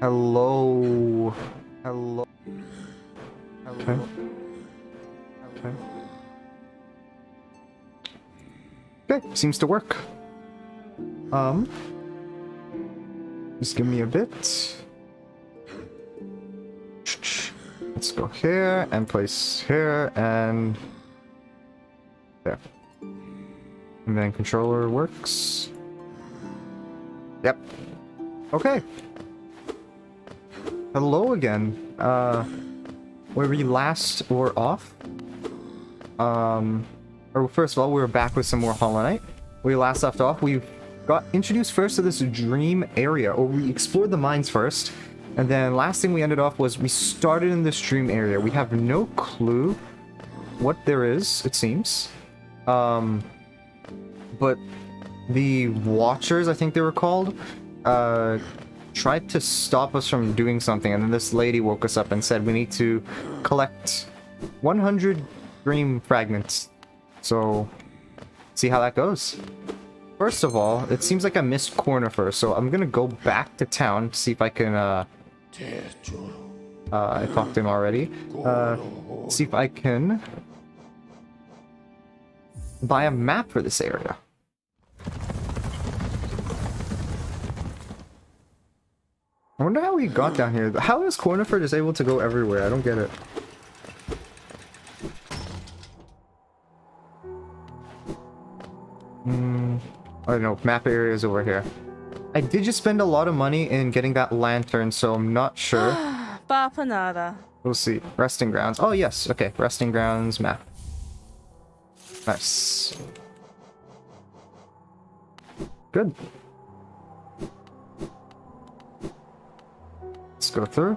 Hello. Hello. Okay. Okay. Okay, seems to work. Um, just give me a bit. Let's go here and place here and there. And then controller works. Yep. Okay. Hello again. Uh, where we last were off. Um, or first of all, we are back with some more Hollow Knight. We last left off, we got introduced first to this dream area, or we explored the mines first. And then last thing we ended off was we started in this dream area. We have no clue what there is, it seems. Um, but the Watchers, I think they were called, uh, tried to stop us from doing something. And then this lady woke us up and said we need to collect 100 dream fragments. So, see how that goes. First of all, it seems like I missed Cornifer, so I'm gonna go back to town, see if I can, uh... Uh, I talked to him already. Uh, see if I can... buy a map for this area. I wonder how we got down here. How is Cornifer just able to go everywhere? I don't get it. Hmm... I don't know, map areas over here. I did just spend a lot of money in getting that lantern, so I'm not sure. Bapanada. We'll see. Resting grounds. Oh, yes. Okay, resting grounds map. Nice. Good. Let's go through.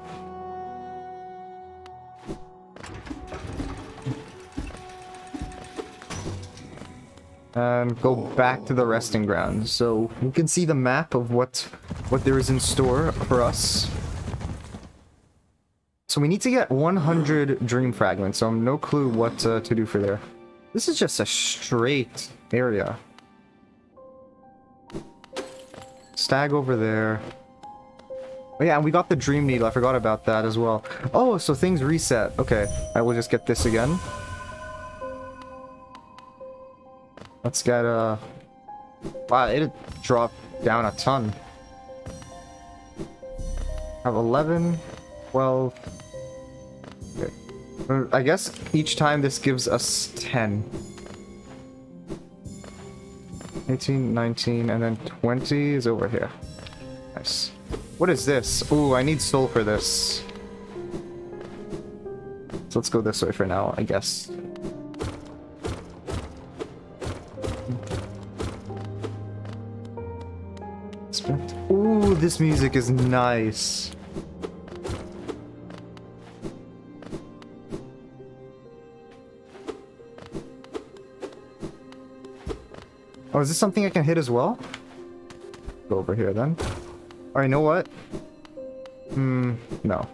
and go back to the resting grounds so we can see the map of what what there is in store for us. So we need to get 100 dream fragments. So I'm no clue what uh, to do for there. This is just a straight area. Stag over there oh yeah and we got the dream nail I forgot about that as well oh so things reset okay I will just get this again Let's get uh Wow, it dropped down a ton. Have 11, 12. Okay. I guess each time this gives us 10. 18, 19, and then 20 is over here. Nice. What is this? Ooh, I need soul for this. So let's go this way for now, I guess. Ooh, this music is nice. Oh, is this something I can hit as well? Go over here then. Alright, you know what? Hmm, no.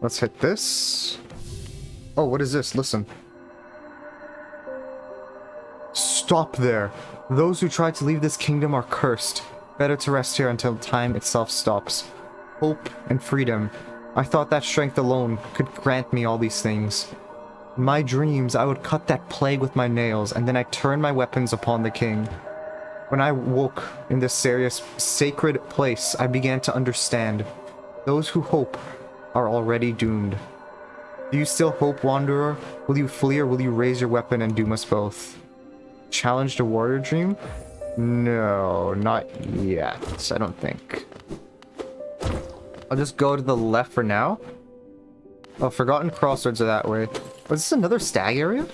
Let's hit this. Oh, what is this? Listen. Stop there. Those who try to leave this kingdom are cursed. Better to rest here until time itself stops. Hope and freedom. I thought that strength alone could grant me all these things. In my dreams, I would cut that plague with my nails, and then I turn my weapons upon the king. When I woke in this serious, sacred place, I began to understand. Those who hope are already doomed. Do you still hope, Wanderer? Will you flee or will you raise your weapon and doom us both? challenge the warrior dream? No, not yet. I don't think. I'll just go to the left for now. Oh, Forgotten Crossroads are that way. Was this another stag area?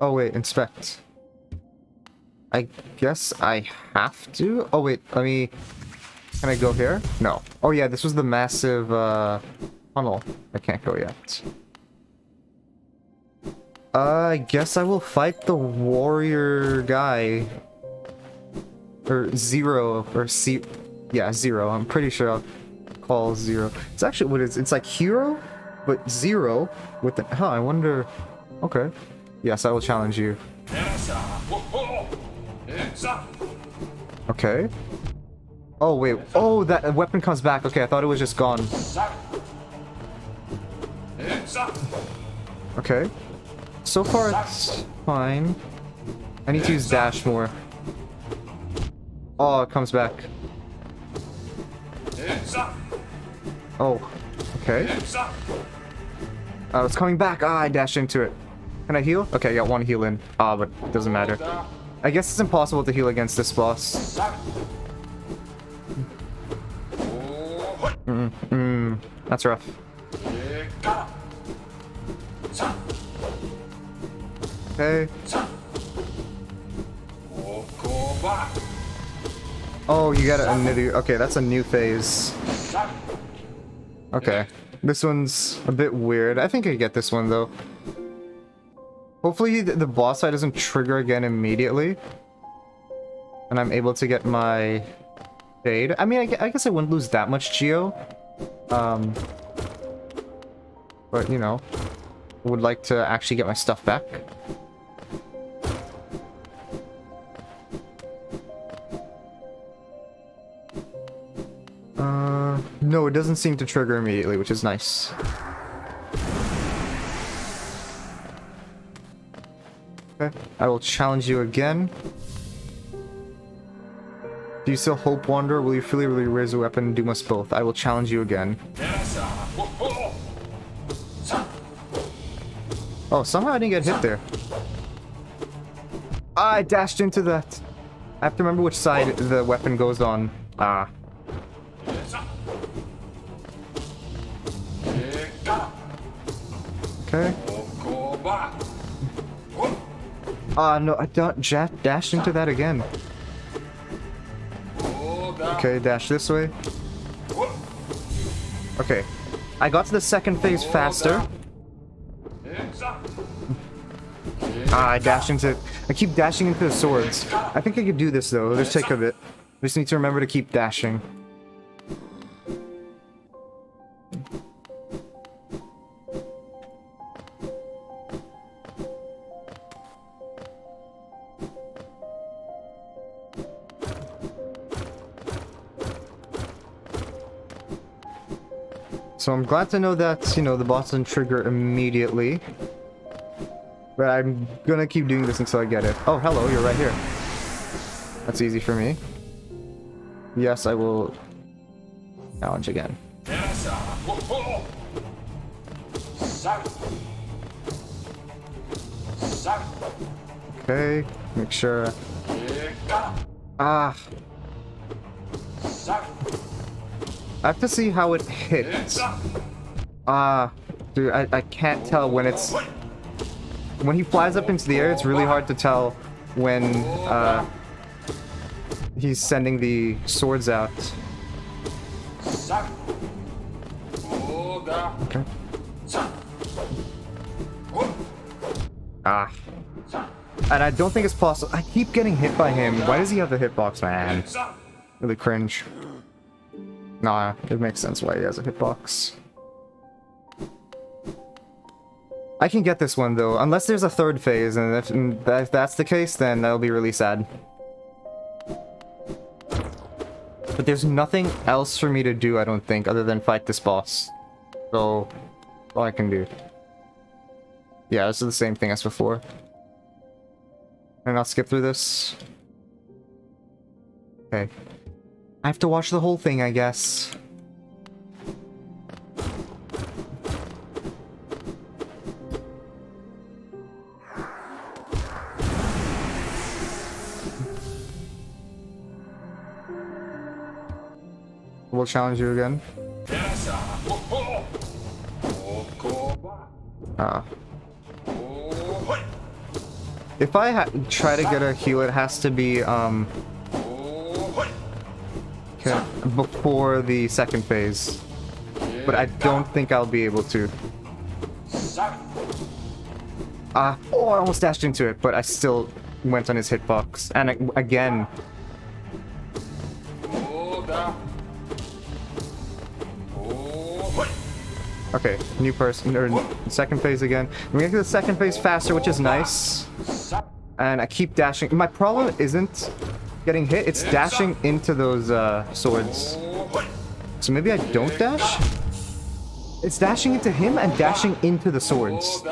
Oh, wait, inspect. I guess I have to? Oh, wait, let me... Can I go here? No. Oh, yeah, this was the massive, uh, tunnel. I can't go yet. Uh, I guess I will fight the warrior guy. Or Xero, or C... Yeah, Xero. I'm pretty sure I'll call Xero. It's actually what it's... It's like Hero, but Zero with the... Huh, I wonder... Okay. Yes, I will challenge you. Okay. Oh, wait. Oh, that weapon comes back. Okay, I thought it was just gone. Okay. So far, it's fine. I need to use dash more. Oh, it comes back. Oh, okay. Oh, it's coming back. Ah, I dashed into it. Can I heal? Okay, I got one heal in. Ah, but it doesn't matter. I guess it's impossible to heal against this boss. Mm, mm, that's rough. Okay. Oh, you got a new. Okay, that's a new phase. Okay. This one's a bit weird. I think I get this one, though. Hopefully the, boss fight doesn't trigger again immediately. And I'm able to get my shade. I mean, I, I guess I wouldn't lose that much Geo. Um, but, you know, would like to actually get my stuff back. Uh, no, it doesn't seem to trigger immediately, which is nice. Okay, I will challenge you again. Do you still hope Wanderer? Will you really raise a weapon and do us both? I will challenge you again. Oh, somehow I didn't get hit there. I dashed into that. I have to remember which side the weapon goes on. Ah. Okay. Ah, no, I don't ja dash into that again. Okay, dash this way. Okay. I got to the second phase faster. Ah, I dashed into... I keep dashing into the swords. I think I could do this, though. Let's take a bit. Just need to remember to keep dashing. So I'm glad to know that, you know, the boss doesn't trigger immediately. But I'm gonna keep doing this until I get it. Oh, hello, you're right here. That's easy for me. Yes, I will challenge again. Okay, make sure. Ah. I have to see how it hits. Ah, uh, dude, I, I can't tell when it's... When he flies up into the air, it's really hard to tell when uh, he's sending the swords out. Okay. Ah. And I don't think it's possible. I keep getting hit by him. Why does he have the hitbox, man? Really cringe. Nah, it makes sense why he has a hitbox. I can get this one though, unless there's a third phase, and if, if that's the case, then that'll be really sad. But there's nothing else for me to do, I don't think, other than fight this boss. So, all I can do. Yeah, this is the same thing as before. And I'll skip through this. Okay. I have to watch the whole thing, I guess. We'll challenge you again. Ah. If I try to get a heal, it has to be, um, before the second phase. But I don't think I'll be able to. Ah, uh, oh, I almost dashed into it, but I still went on his hitbox. And again. Okay, new person, or second phase again. We get to the second phase faster, which is nice. And I keep dashing. My problem isn't getting hit, it's dashing into those uh, swords. So maybe I don't dash? It's dashing into him and dashing into the swords.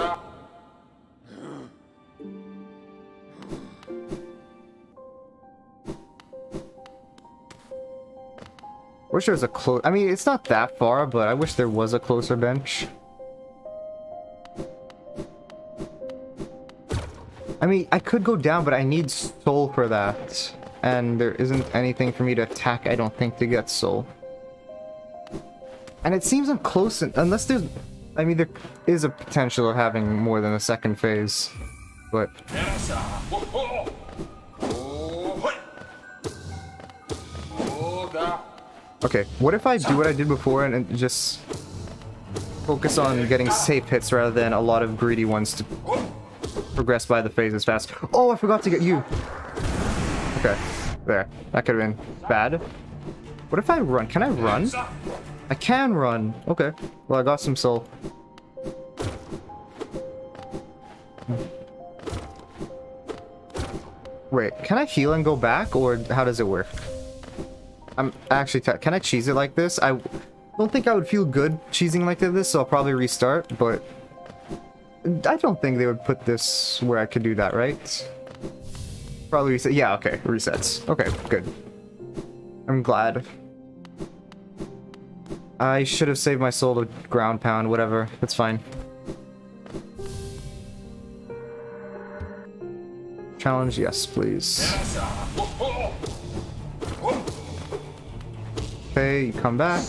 Wish there was a close. I mean, it's not that far, but I wish there was a closer bench. I mean, I could go down, but I need soul for that. And there isn't anything for me to attack, I don't think, to get soul. And it seems I'm close, unless there's... I mean, there is a potential of having more than a second phase. But... Okay, what if I do what I did before and, and just focus on getting safe hits rather than a lot of greedy ones to progress by the phases fast. Oh, I forgot to get you. Okay, there. That could have been bad. What if I run? Can I run? I can run. Okay. Well, I got some soul. Wait, can I heal and go back, or how does it work? I'm actually... Can I cheese it like this? I don't think I would feel good cheesing like this, so I'll probably restart, but... I don't think they would put this where I could do that, right? Probably reset. Yeah, okay. Resets. Okay, good. I'm glad. I should have saved my soul to ground pound, whatever. That's fine. Challenge, yes, please. Okay, you come back.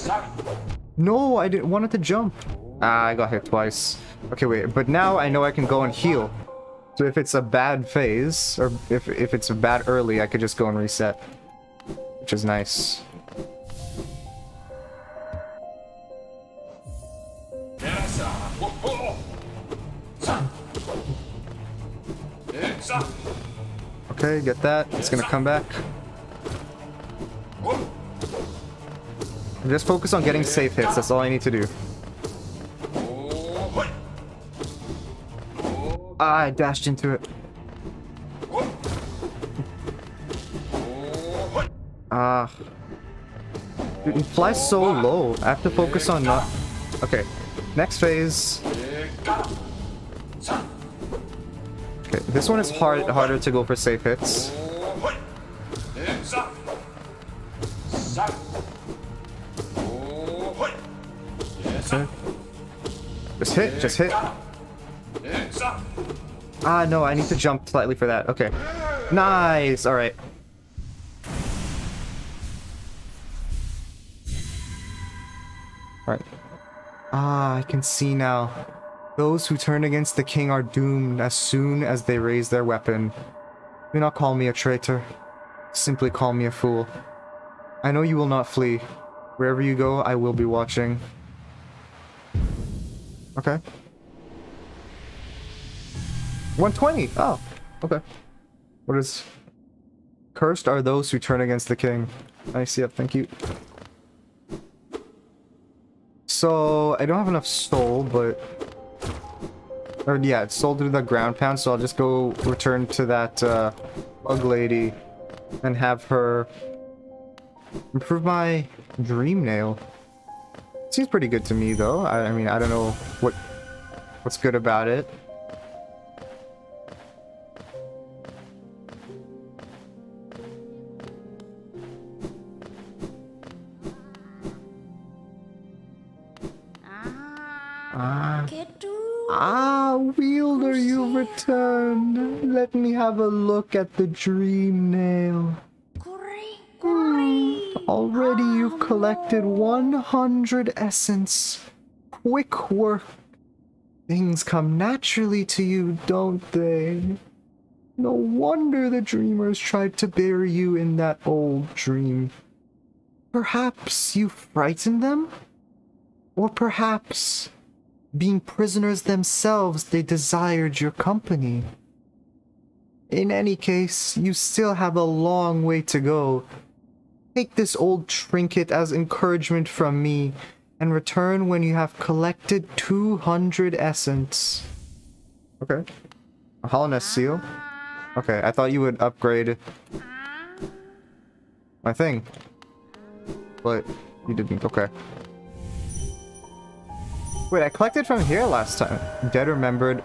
No, I didn't want it to jump. Ah, I got hit twice. Okay, wait, but now I know I can go and heal. So if it's a bad phase, or if, if it's a bad early, I could just go and reset. Which is nice. Okay, get that. It's gonna come back. Just focus on getting safe hits, that's all I need to do. I dashed into it. Ah. Dude, it flies so low. I have to focus on not... Okay. Next phase. Okay, this one is hard harder to go for safe hits. Just hit, just hit. Ah, no, I need to jump slightly for that. Okay. Nice! Alright. Alright. Ah, I can see now. Those who turn against the king are doomed as soon as they raise their weapon. Do not call me a traitor. Simply call me a fool. I know you will not flee. Wherever you go, I will be watching. Okay. 120! Oh, okay. What is... Cursed are those who turn against the king. Nice, yep, thank you. So, I don't have enough soul, but... Or, yeah, it's sold through the ground pound, so I'll just go return to that, uh, bug lady and have her improve my dream nail. Seems pretty good to me, though. I, I mean, I don't know what what's good about it. Ah. Ah, Wielder, you've returned. Let me have a look at the dream nail. Hmm, already you've collected 100 essence. Quick work. Things come naturally to you, don't they? No wonder the dreamers tried to bury you in that old dream. Perhaps you frightened them? Or perhaps, being prisoners themselves, they desired your company. In any case, you still have a long way to go. Take this old trinket as encouragement from me, and return when you have collected 200 essence. Okay. A Hallownest seal. Okay, I thought you would upgrade my thing. But you didn't. Okay. Wait, I collected from here last time. Dead remembered.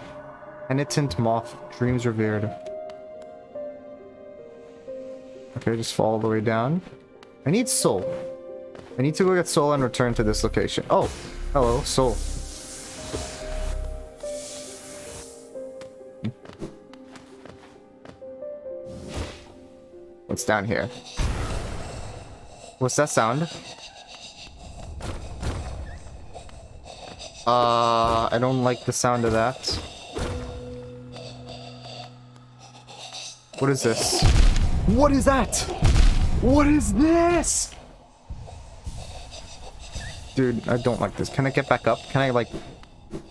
Penitent moth. Dreams revered. Okay, just fall all the way down. I need soul. I need to go get soul and return to this location. Oh, hello, soul. What's down here? What's that sound? Uh, I don't like the sound of that. What is this? What is that? What is this? Dude, I don't like this. Can I get back up? Can I, like,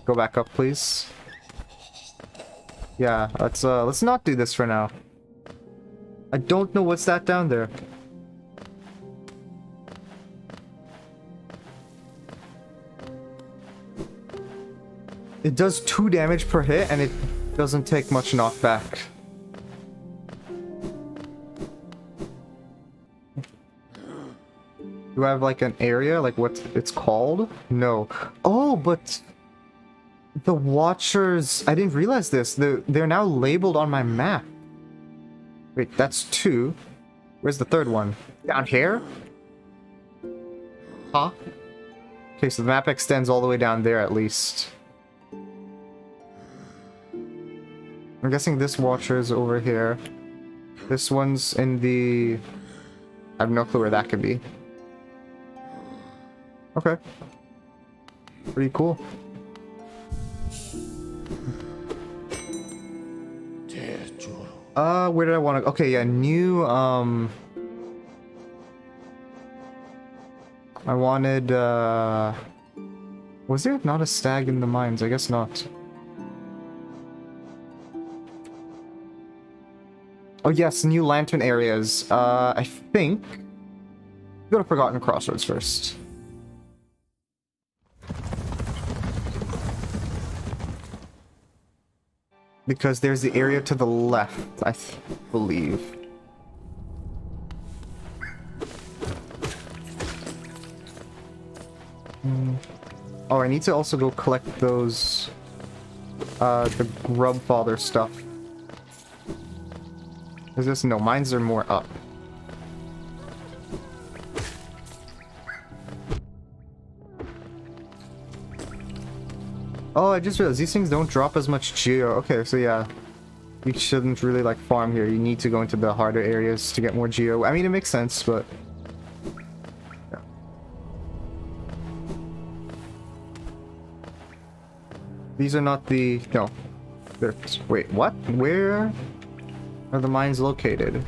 go back up, please? Yeah, let's, uh, let's not do this for now. I don't know what's that down there. It does 2 damage per hit and it doesn't take much knockback. Do I have like an area? Like what it's called? No. Oh, but the Watchers... I didn't realize this. They're, they're now labeled on my map. Wait, that's two. Where's the third one? Down here? Huh? Okay, so the map extends all the way down there at least. I'm guessing this watcher is over here. This one's in the... I have no clue where that could be. Okay. Pretty cool. Uh, where did I want to... Okay, yeah, new, um... I wanted, uh... Was there not a stag in the mines? I guess not. Oh yes, new lantern areas. Uh, I think... Go to Forgotten Crossroads first. Because there's the area to the left, I believe. Mm. Oh, I need to also go collect those, uh, the Grubfather stuff. Is this? No, mines are more up. Oh, I just realized these things don't drop as much geo. Okay, so yeah. You shouldn't really like farm here. You need to go into the harder areas to get more geo. I mean, it makes sense, but... These are not the... No. They're... Wait, what? Where are the mines located?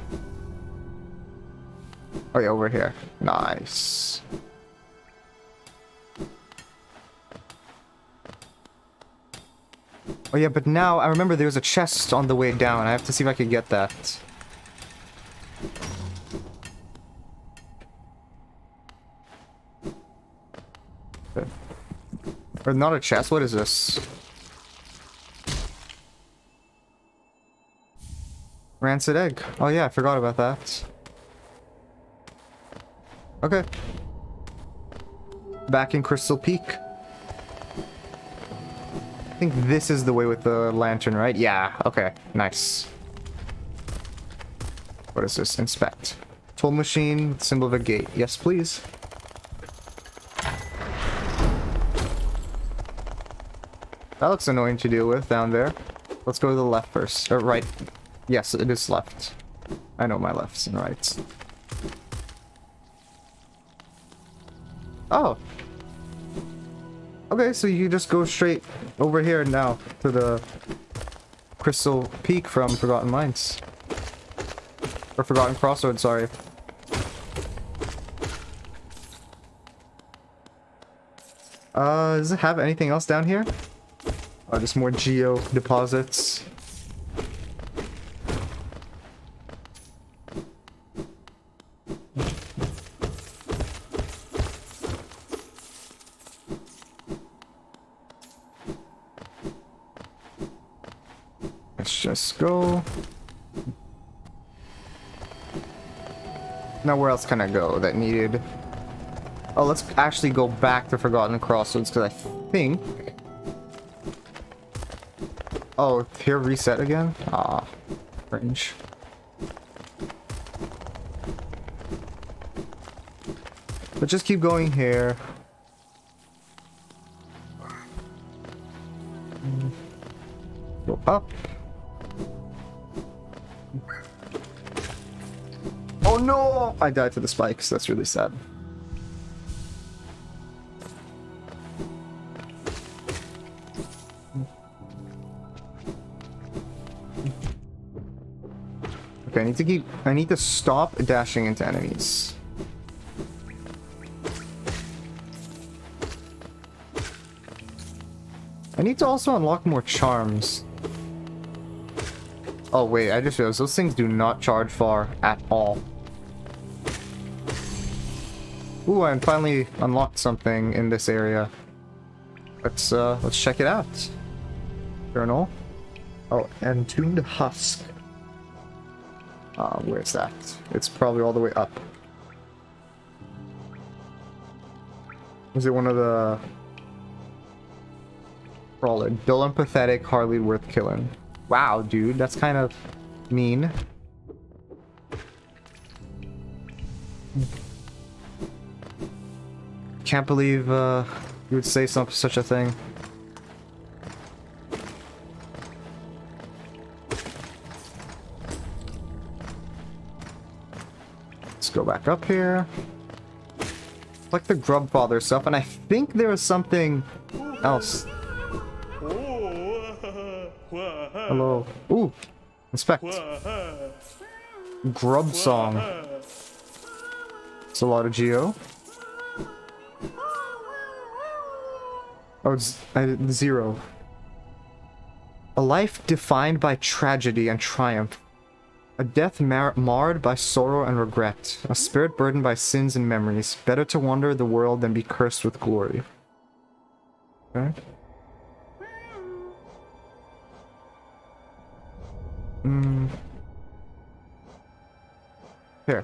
Oh yeah, over here. Nice. Oh yeah, but now I remember there was a chest on the way down. I have to see if I can get that. Or not a chest, what is this? Rancid egg. Oh yeah, I forgot about that. Okay. Back in Crystal Peak. I think this is the way with the lantern, right? Yeah, okay, nice. What is this? Inspect. Toll machine, symbol of a gate. Yes, please. That looks annoying to deal with down there. Let's go to the left first. Or right. Yes, it is left. I know my lefts and rights. Oh, Okay, so you just go straight over here now to the Crystal Peak from Forgotten Mines. Or Forgotten Crossroads, sorry. Uh, does it have anything else down here? Oh, just more geo deposits. Let's just go. Now where else can I go that needed... Oh, let's actually go back to Forgotten Crossroads because I think... Oh, here reset again? Ah, cringe. But just keep going here. Go up. I died to the spikes. That's really sad. Okay, I need to keep... I need to stop dashing into enemies. I need to also unlock more charms. Oh wait, I just realized those things do not charge far at all. Ooh, I finally unlocked something in this area. Let's uh let's check it out. Journal. Oh, entombed husk. Uh, where's that? It's probably all the way up. Is it one of the Crawler. Dull and pathetic, hardly worth killing. Wow, dude, that's kind of mean. Can't believe uh, you would say some, such a thing. Let's go back up here. Like the Grubfather stuff, and I think there was something else Hello. Ooh. Inspect. Grub song. It's a lot of Geo. Oh, Xero. A life defined by tragedy and triumph. A death mar marred by sorrow and regret. A spirit burdened by sins and memories. Better to wander the world than be cursed with glory. Okay. Mm. Here.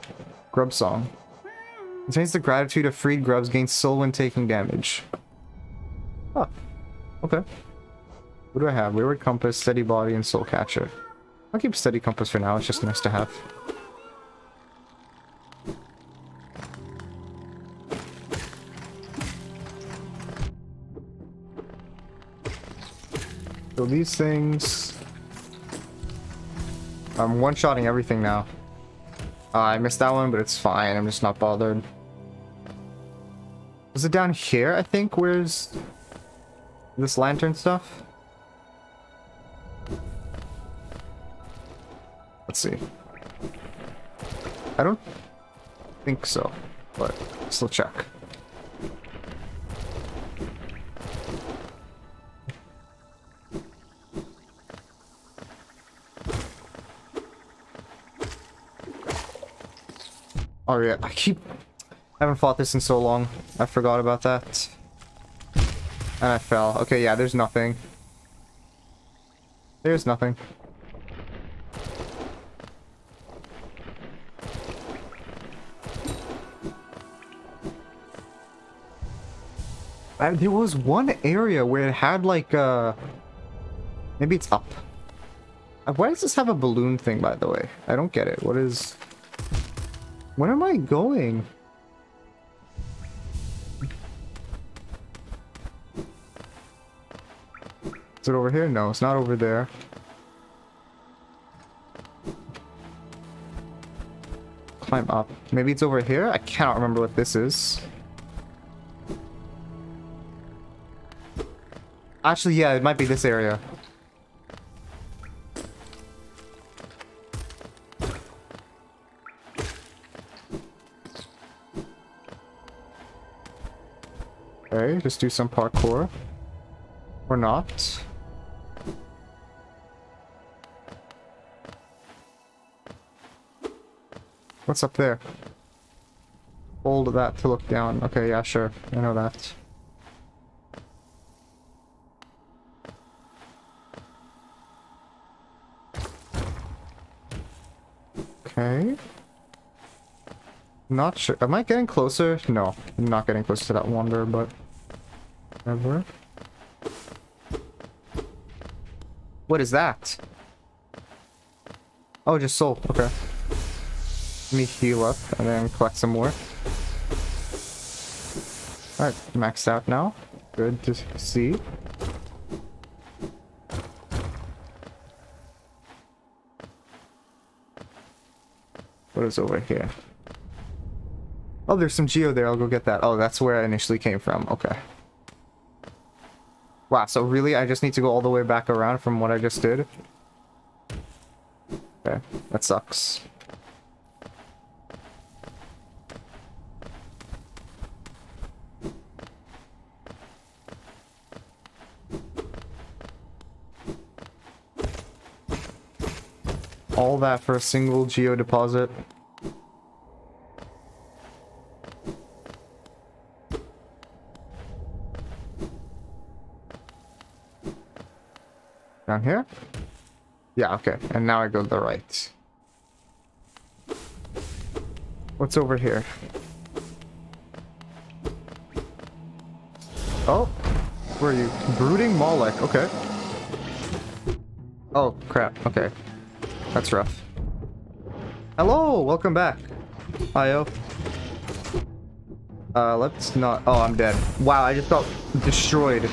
Grub song. Contains the gratitude of freed grubs gain soul when taking damage. Huh. Okay. What do I have? Wayward Compass, Steady Body, and Soul Catcher. I'll keep Steady Compass for now, it's just nice to have. So these things... I'm one-shotting everything now. Uh, I missed that one, but it's fine. I'm just not bothered. Was it down here, I think? Where's this lantern stuff? Let's see. I don't think so, but still check. Oh yeah, I keep... I haven't fought this in so long. I forgot about that. And I fell. Okay, yeah, there's nothing. There's nothing. Uh, there was one area where it had like uh maybe it's up uh, why does this have a balloon thing by the way i don't get it what is where am I going? Is it over here? No, it's not over there. Climb up. Maybe it's over here? I cannot remember what this is. Actually, yeah, it might be this area. Okay, just do some parkour. Or not. What's up there? Hold that to look down. Okay, yeah, sure. I know that. Okay. Not sure. Am I getting closer? No, I'm not getting closer to that wanderer, but whatever. What is that? Oh, just soul. Okay. Me heal up and then collect some more. Alright, maxed out now. Good to see. What is over here? Oh, there's some geo there. I'll go get that. Oh, that's where I initially came from. Okay. Wow, so really I just need to go all the way back around from what I just did? Okay, that sucks. All that for a single geo deposit. Down here? Yeah, okay. And now I go to the right. What's over here? Oh, where are you? Brooding Mawlek, okay. Oh, crap, okay. That's rough. Hello, welcome back. Io. Uh, let's not- oh, I'm dead. Wow, I just got destroyed.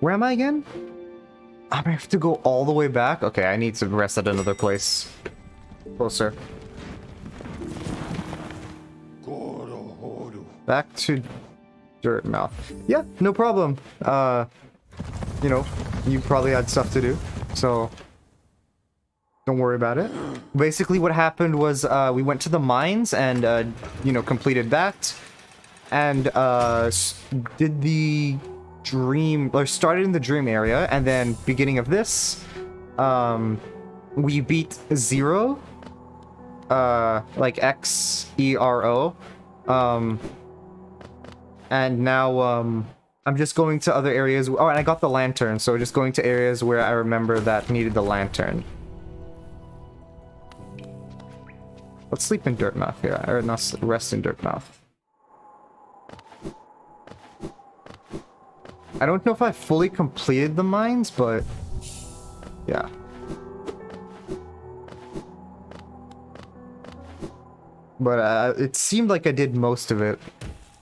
Where am I again? I have to go all the way back? Okay, I need to rest at another place. Closer. Back to Dirtmouth. Yeah, no problem. Uh, you know, you probably had stuff to do, so don't worry about it. Basically, what happened was uh, we went to the mines and, uh, you know, completed that. And uh, did the dream or started in the dream area and then beginning of this um we beat Xero uh like x e r o um and now um i'm just going to other areas oh and i got the lantern so just going to areas where i remember that needed the lantern let's sleep in Dirtmouth here or not rest in Dirtmouth I don't know if I fully completed the mines, but yeah. But uh, it seemed like I did most of it.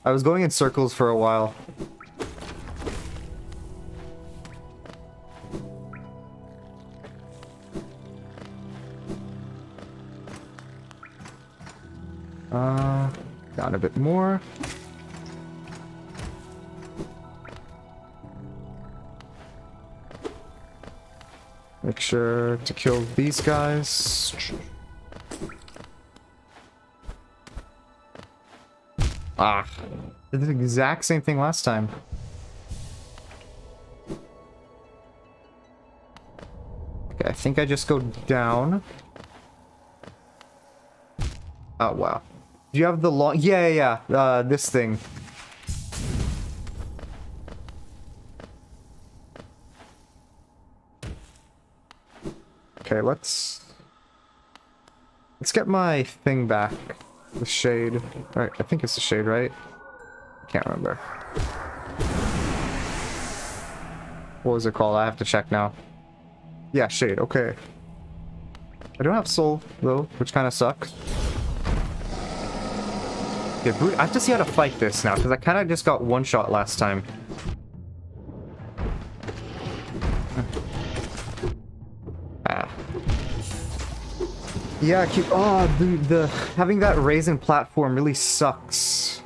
I was going in circles for a while. Uh, down a bit more. Make sure to kill these guys. Ah. Did the exact same thing last time. Okay, I think I just go down. Oh, wow. Do you have the long... Yeah, yeah, yeah. Uh, this thing. Okay, let's... Let's get my thing back. The shade. Alright, I think it's the shade, right? I can't remember. What was it called? I have to check now. Yeah, shade, okay. I don't have soul, though, which kind of sucks. Yeah, I have to see how to fight this now, because I kind of just got one shot last time. Yeah, keep. Oh, the, the having that raisin platform really sucks.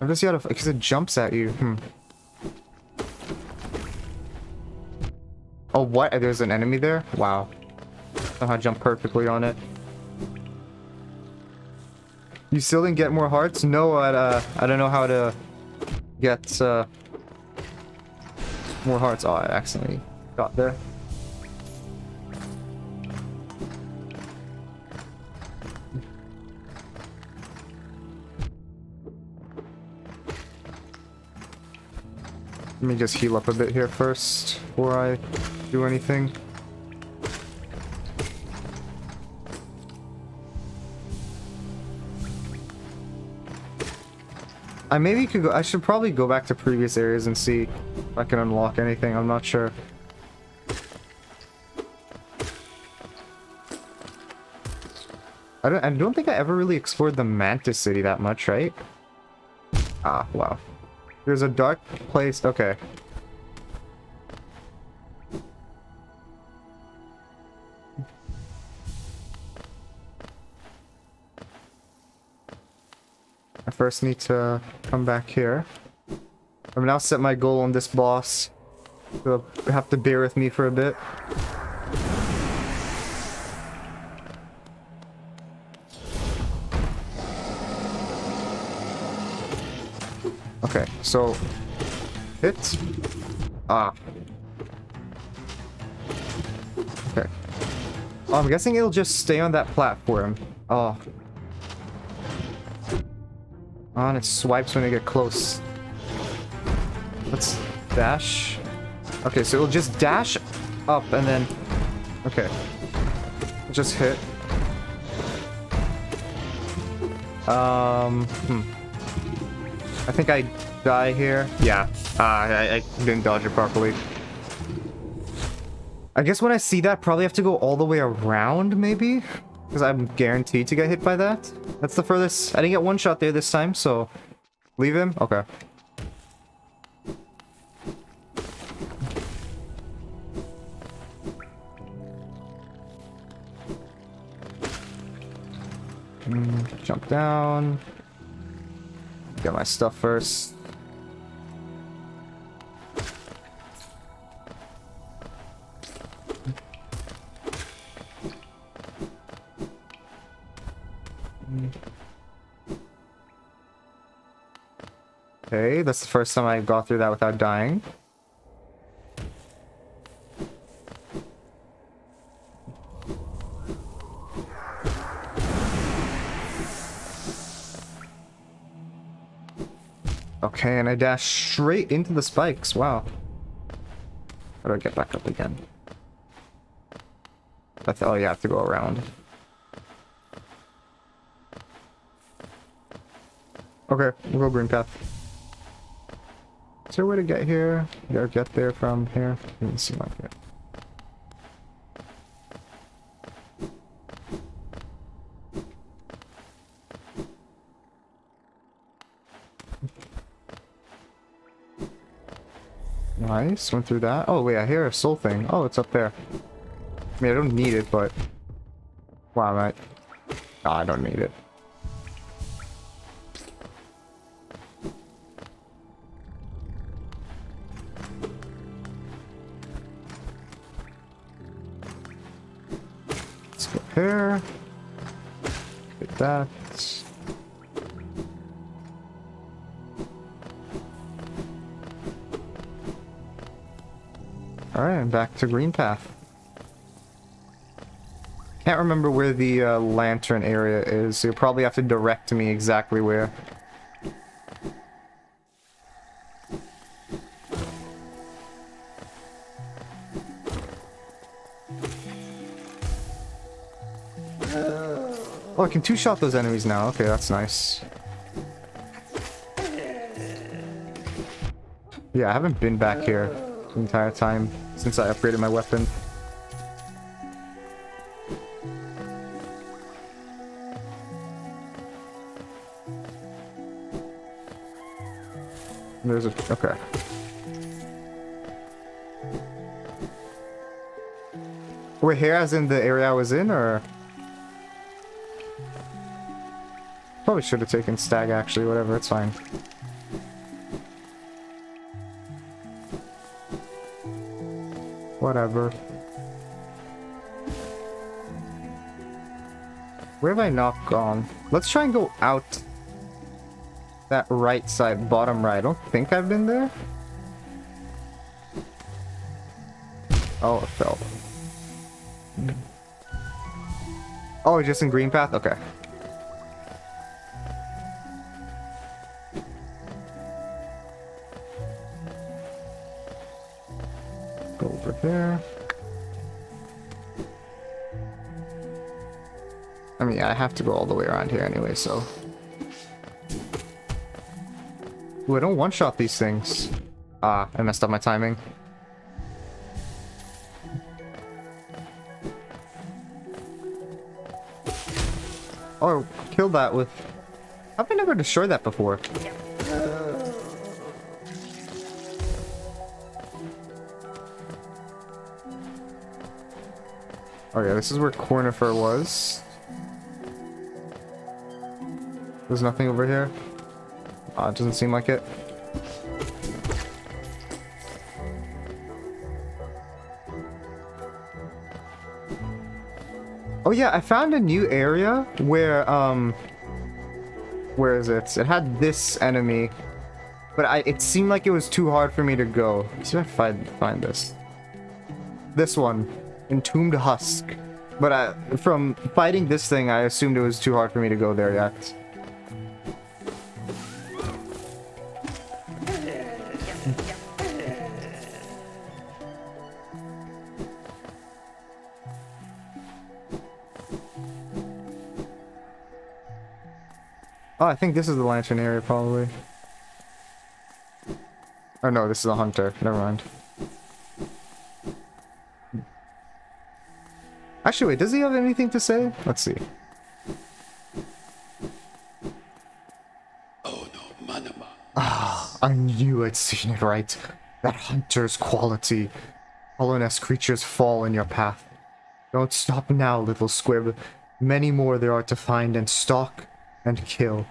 I just gotta because it jumps at you. Hmm. Oh, what? There's an enemy there? Wow. Somehow jump perfectly on it. You still didn't get more hearts? No, I, uh, I don't know how to get, uh, more hearts. Oh, I accidentally got there. Let me just heal up a bit here first before I do anything. I maybe could go. I should probably go back to previous areas and see if I can unlock anything. I'm not sure. I don't. I don't think I ever really explored the Mantis City that much, right? Ah, wow. There's a dark place. Okay. I first need to come back here. I've now set my goal on this boss. You'll have to bear with me for a bit. Okay, so hit. Ah. Okay. Oh, I'm guessing it'll just stay on that platform. Oh. And it swipes when I get close. Let's dash. Okay, so it'll just dash up and then... Okay. Just hit. Um, hmm. I think I die here. Yeah, uh, I, I didn't dodge it properly. I guess when I see that, probably have to go all the way around, maybe? Because I'm guaranteed to get hit by that. That's the furthest. I didn't get one shot there this time, so... Leave him? Okay. Mm, jump down. Get my stuff first. Okay, that's the first time I got through that without dying. Okay, and I dash straight into the spikes. Wow. How do I get back up again? That's oh, you have to go around. Okay, we'll go green path. Is there a way to get here? Or get there from here? Doesn't seem like it. Nice, went through that. Oh wait, I hear a soul thing. Oh, it's up there. I mean, I don't need it, but... Wow, right. Oh, I don't need it. Here. Get that. Alright, I'm back to Green Path. Can't remember where the uh, lantern area is, so you'll probably have to direct me exactly where. Oh, I can two-shot those enemies now. Okay, that's nice. Yeah, I haven't been back here the entire time since I upgraded my weapon. There's a... okay. Wait, here as in the area I was in, or...? Probably should have taken Stag, actually, whatever, it's fine. Whatever. Where have I not gone? Let's try and go out that right side, bottom right. I don't think I've been there. Oh, it fell. Hmm. Oh, just in green path? Okay. To go all the way around here anyway, so. Ooh, I don't one-shot these things. Ah, I messed up my timing. Oh, I killed that with... How have I never destroyed that before? Oh yeah, this is where Cornifer was. There's nothing over here? Uh, it doesn't seem like it. Oh yeah, I found a new area where, um... Where is it? It had this enemy. But I, it seemed like it was too hard for me to go. Let's see if I find, find this. This one. Entombed Husk. But I, from fighting this thing, I assumed it was too hard for me to go there yet. I think this is the lantern area, probably. Oh no, this is a hunter. Never mind. Actually, wait, does he have anything to say? Let's see. Oh no, Manama. Ah, I knew I'd seen it right. That hunter's quality. Hollowness creatures fall in your path. Don't stop now, little squib. Many more there are to find and stalk and kill.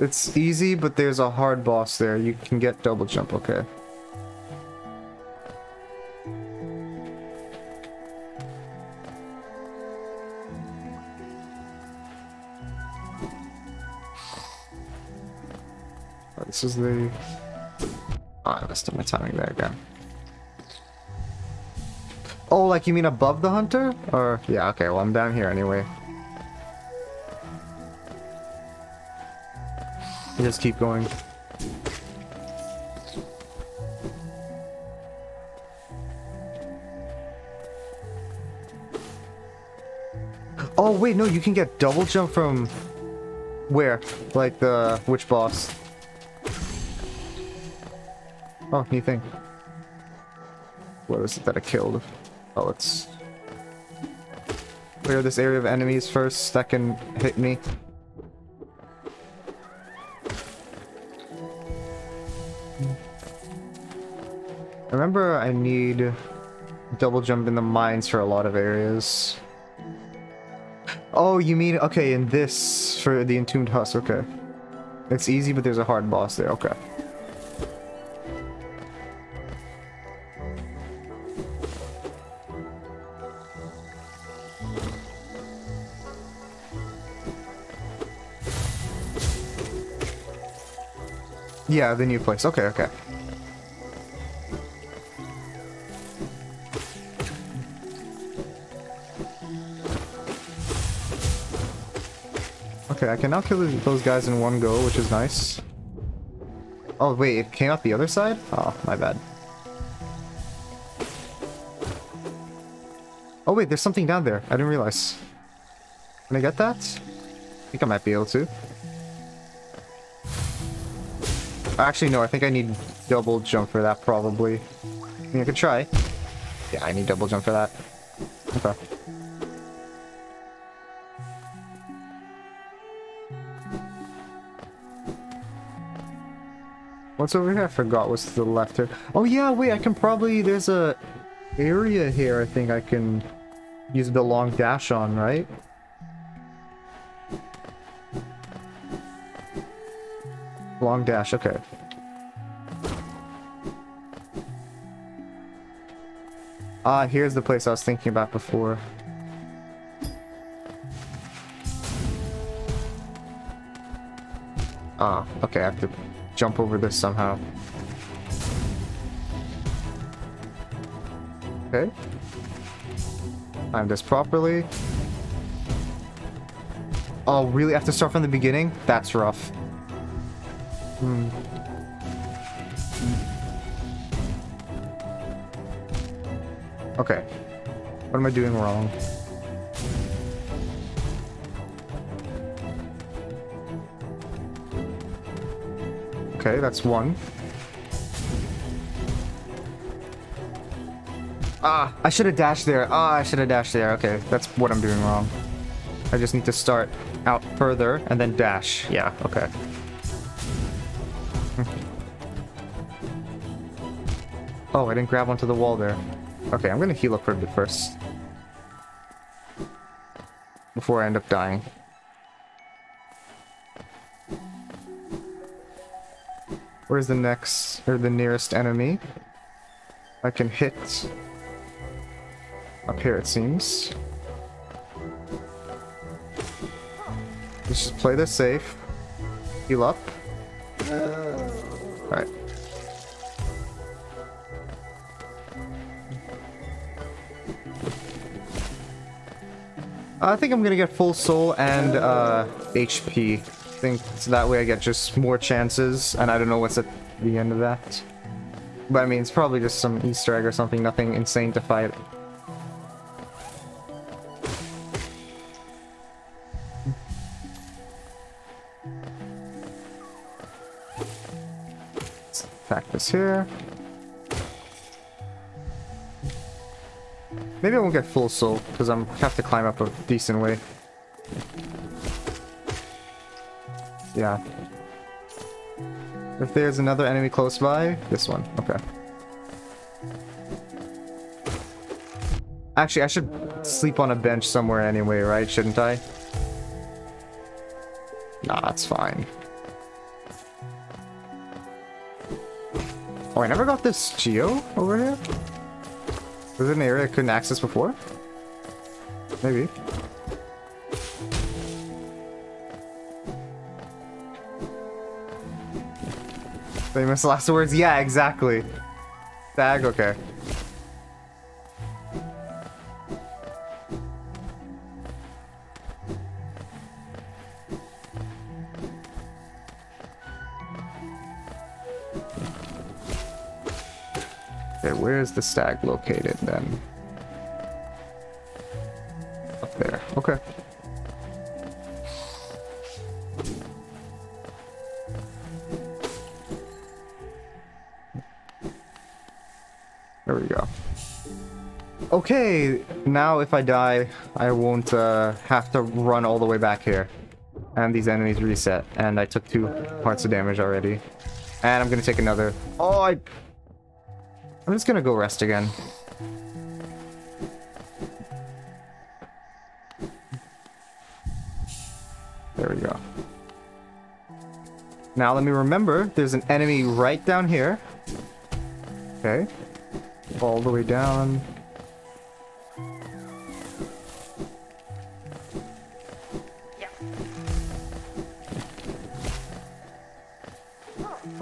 It's easy, but there's a hard boss there. You can get double jump, okay. Oh, this is the... Oh, I messed up my timing there again. Oh, like you mean above the hunter? Or, yeah, okay, well I'm down here anyway. Just keep going. Oh, wait, no, you can get double jump from... Where? Like the... Which boss? Oh, new thing. What was it that I killed? Oh, let's... Clear this area of enemies first that can hit me. Remember, I need double jump in the mines for a lot of areas. Oh, you mean, okay, in this, for the Entombed Husk, okay. It's easy, but there's a hard boss there, okay. Yeah, the new place, okay, okay. Okay, I can now kill those guys in one go, which is nice. Oh, wait, it came out the other side? Oh, my bad. Oh, wait, there's something down there. I didn't realize. Can I get that? I think I might be able to. Actually, no, I think I need double jump for that, probably. I mean, I could try. Yeah, I need double jump for that. Okay. What's over here? I forgot what's to the left here. Oh yeah, wait, I can probably... There's a area here I think I can use the long dash on, right? Long dash, okay. Ah, here's the place I was thinking about before. Ah, okay, I have to jump over this somehow. Okay. Time this properly. Oh, really? I have to start from the beginning? That's rough. Hmm. Okay. What am I doing wrong? Okay, that's one. Ah, I should have dashed there. Ah, I should have dashed there. Okay, that's what I'm doing wrong. I just need to start out further and then dash. Yeah, okay. oh, I didn't grab onto the wall there. Okay, I'm gonna heal up for a bit first. Before I end up dying. Where's the next, or the nearest enemy? I can hit. Up here, it seems. Let's just play this safe. Heal up. Alright. I think I'm gonna get full soul and uh, HP. I think so that way I get just more chances, and I don't know what's at the end of that. But I mean, it's probably just some Easter egg or something, nothing insane to fight. Let's attack this here. Maybe I won't get full soul, because I'm have to climb up a decent way. Yeah. If there's another enemy close by, this one. Okay. Actually, I should sleep on a bench somewhere anyway, right? Shouldn't I? Nah, that's fine. Oh, I never got this Geo over here? Was it an area I couldn't access before? Maybe. Famous last words? Yeah, exactly. Tag, okay. Okay, where is the stag located then? Okay, now if I die, I won't uh, have to run all the way back here. And these enemies reset, and I took two parts of damage already. And I'm gonna take another. Oh, I I'm just gonna go rest again. There we go. Now let me remember, there's an enemy right down here. Okay. All the way down.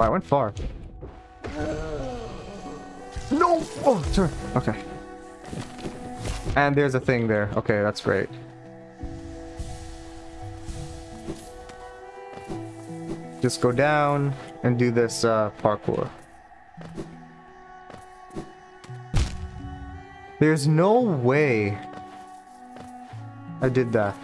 Wow, I went far. No! Oh, turn. Okay. And there's a thing there. Okay, that's great. Just go down and do this uh, parkour. There's no way I did that.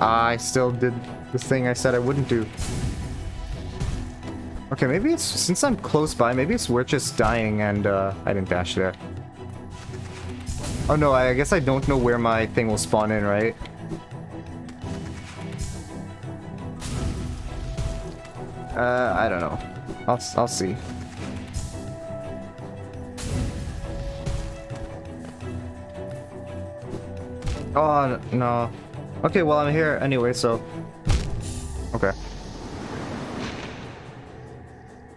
I still did the thing I said I wouldn't do. Okay, maybe it's, since I'm close by, maybe it's worth just dying and uh, I didn't dash there. Oh no, I guess I don't know where my thing will spawn in, right? Uh, I don't know. I'll, I'll see. Oh, no. Okay, well, I'm here anyway, so... Okay.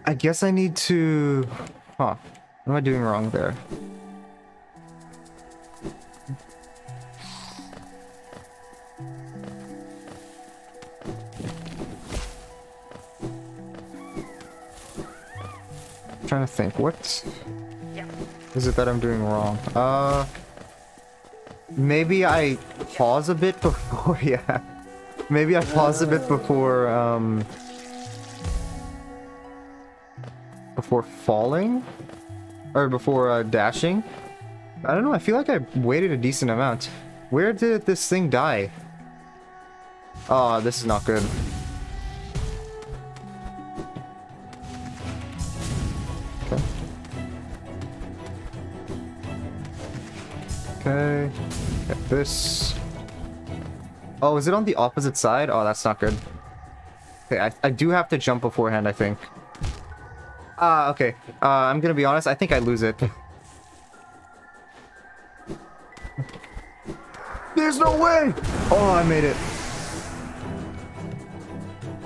I guess I need to... Huh. What am I doing wrong there? I'm trying to think. What is it that I'm doing wrong? Uh... Maybe I pause a bit before, yeah. Maybe I paused a bit before, um... Before falling? Or before uh, dashing? I don't know, I feel like I waited a decent amount. Where did this thing die? Oh, this is not good. Okay. Okay. Get this. Oh, is it on the opposite side? Oh, that's not good. Okay, I, I do have to jump beforehand, I think. Ah, uh, okay. Uh, I'm gonna be honest, I think I lose it. There's no way! Oh, I made it.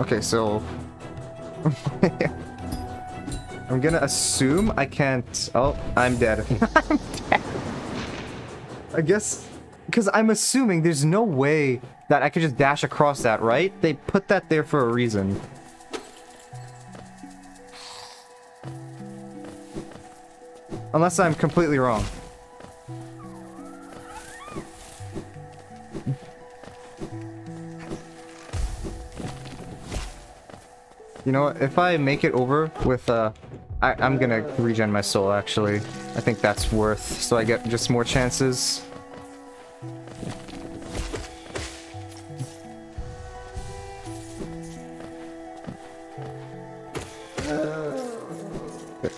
Okay, so... I'm gonna assume I can't... Oh, I'm dead. I'm dead. I guess... Because I'm assuming there's no way that I could just dash across that, right? They put that there for a reason. Unless I'm completely wrong. You know? If I make it over with, uh... I, I'm gonna regen my soul, actually. I think that's worth, so I get just more chances.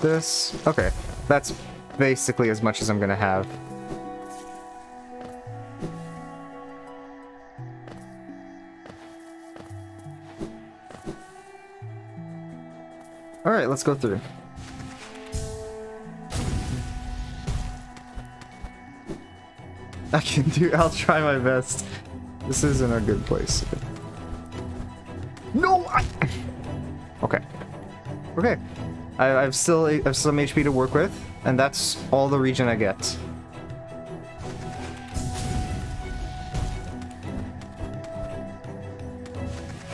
This. Okay. That's basically as much as I'm gonna have. Alright, let's go through. I can do- I'll try my best. This isn't a good place. No! I okay. Okay. I, I've still I have some HP to work with, and that's all the region I get.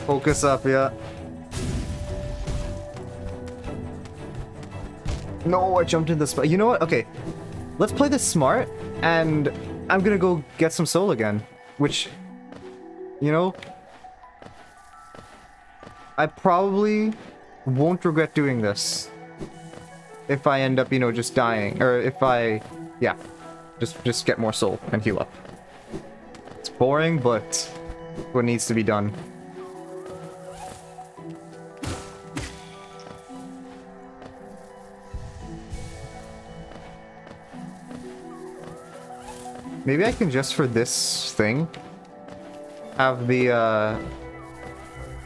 Focus up, yeah. No, I jumped in the spot. You know what? Okay. Let's play this smart, and I'm gonna go get some soul again. Which, you know, I probably won't regret doing this. If I end up, you know, just dying. Or if I, yeah, just, just get more soul and heal up. It's boring, but what needs to be done. Maybe I can just for this thing have the uh,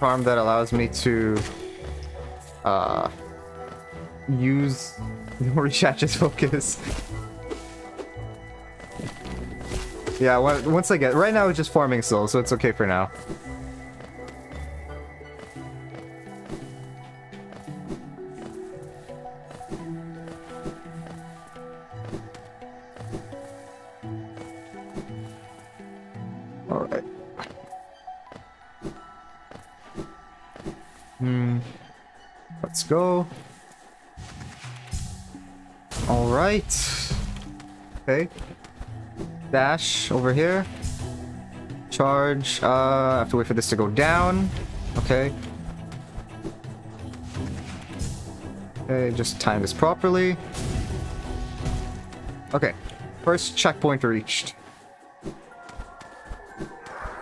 charm that allows me to uh, use Rishatch's focus. yeah, once I get right now it's just farming soul, so it's okay for now. Okay. Dash over here. Charge. Uh, I have to wait for this to go down. Okay. Okay, just time this properly. Okay. First checkpoint reached.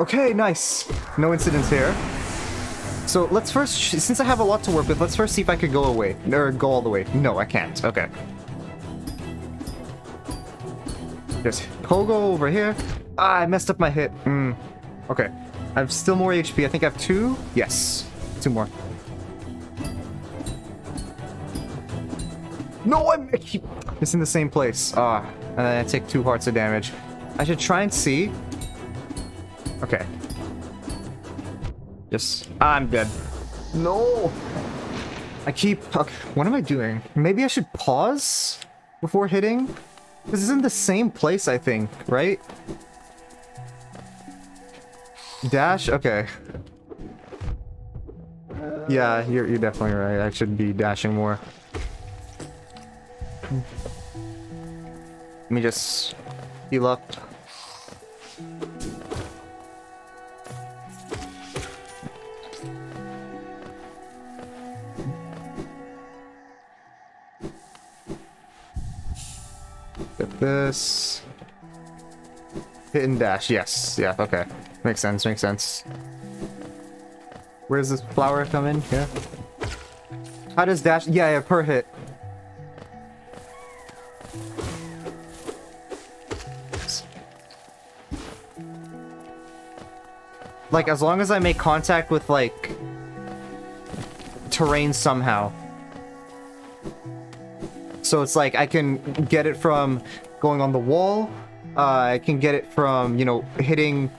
Okay, nice. No incidents here. So let's first, since I have a lot to work with, let's first see if I could go away. Or go all the way. No, I can't. Okay. There's Pogo over here. Ah, I messed up my hit. Hmm. Okay. I have still more HP. I think I have two. Yes. Two more. No, I'm it's in the same place. Ah, and then I take two hearts of damage. I should try and see. Okay. Yes. I'm dead. No! I keep, okay, what am I doing? Maybe I should pause before hitting? This is in the same place, I think, right? Dash? Okay. Yeah, you're, you're definitely right. I should be dashing more. Let me just heal up. This. Hit and dash. Yes. Yeah. Okay. Makes sense. Makes sense. Where's this flower come in? Yeah. How does dash? Yeah, yeah, per hit. Like, as long as I make contact with, like, terrain somehow. So it's like I can get it from going on the wall. Uh, I can get it from, you know, hitting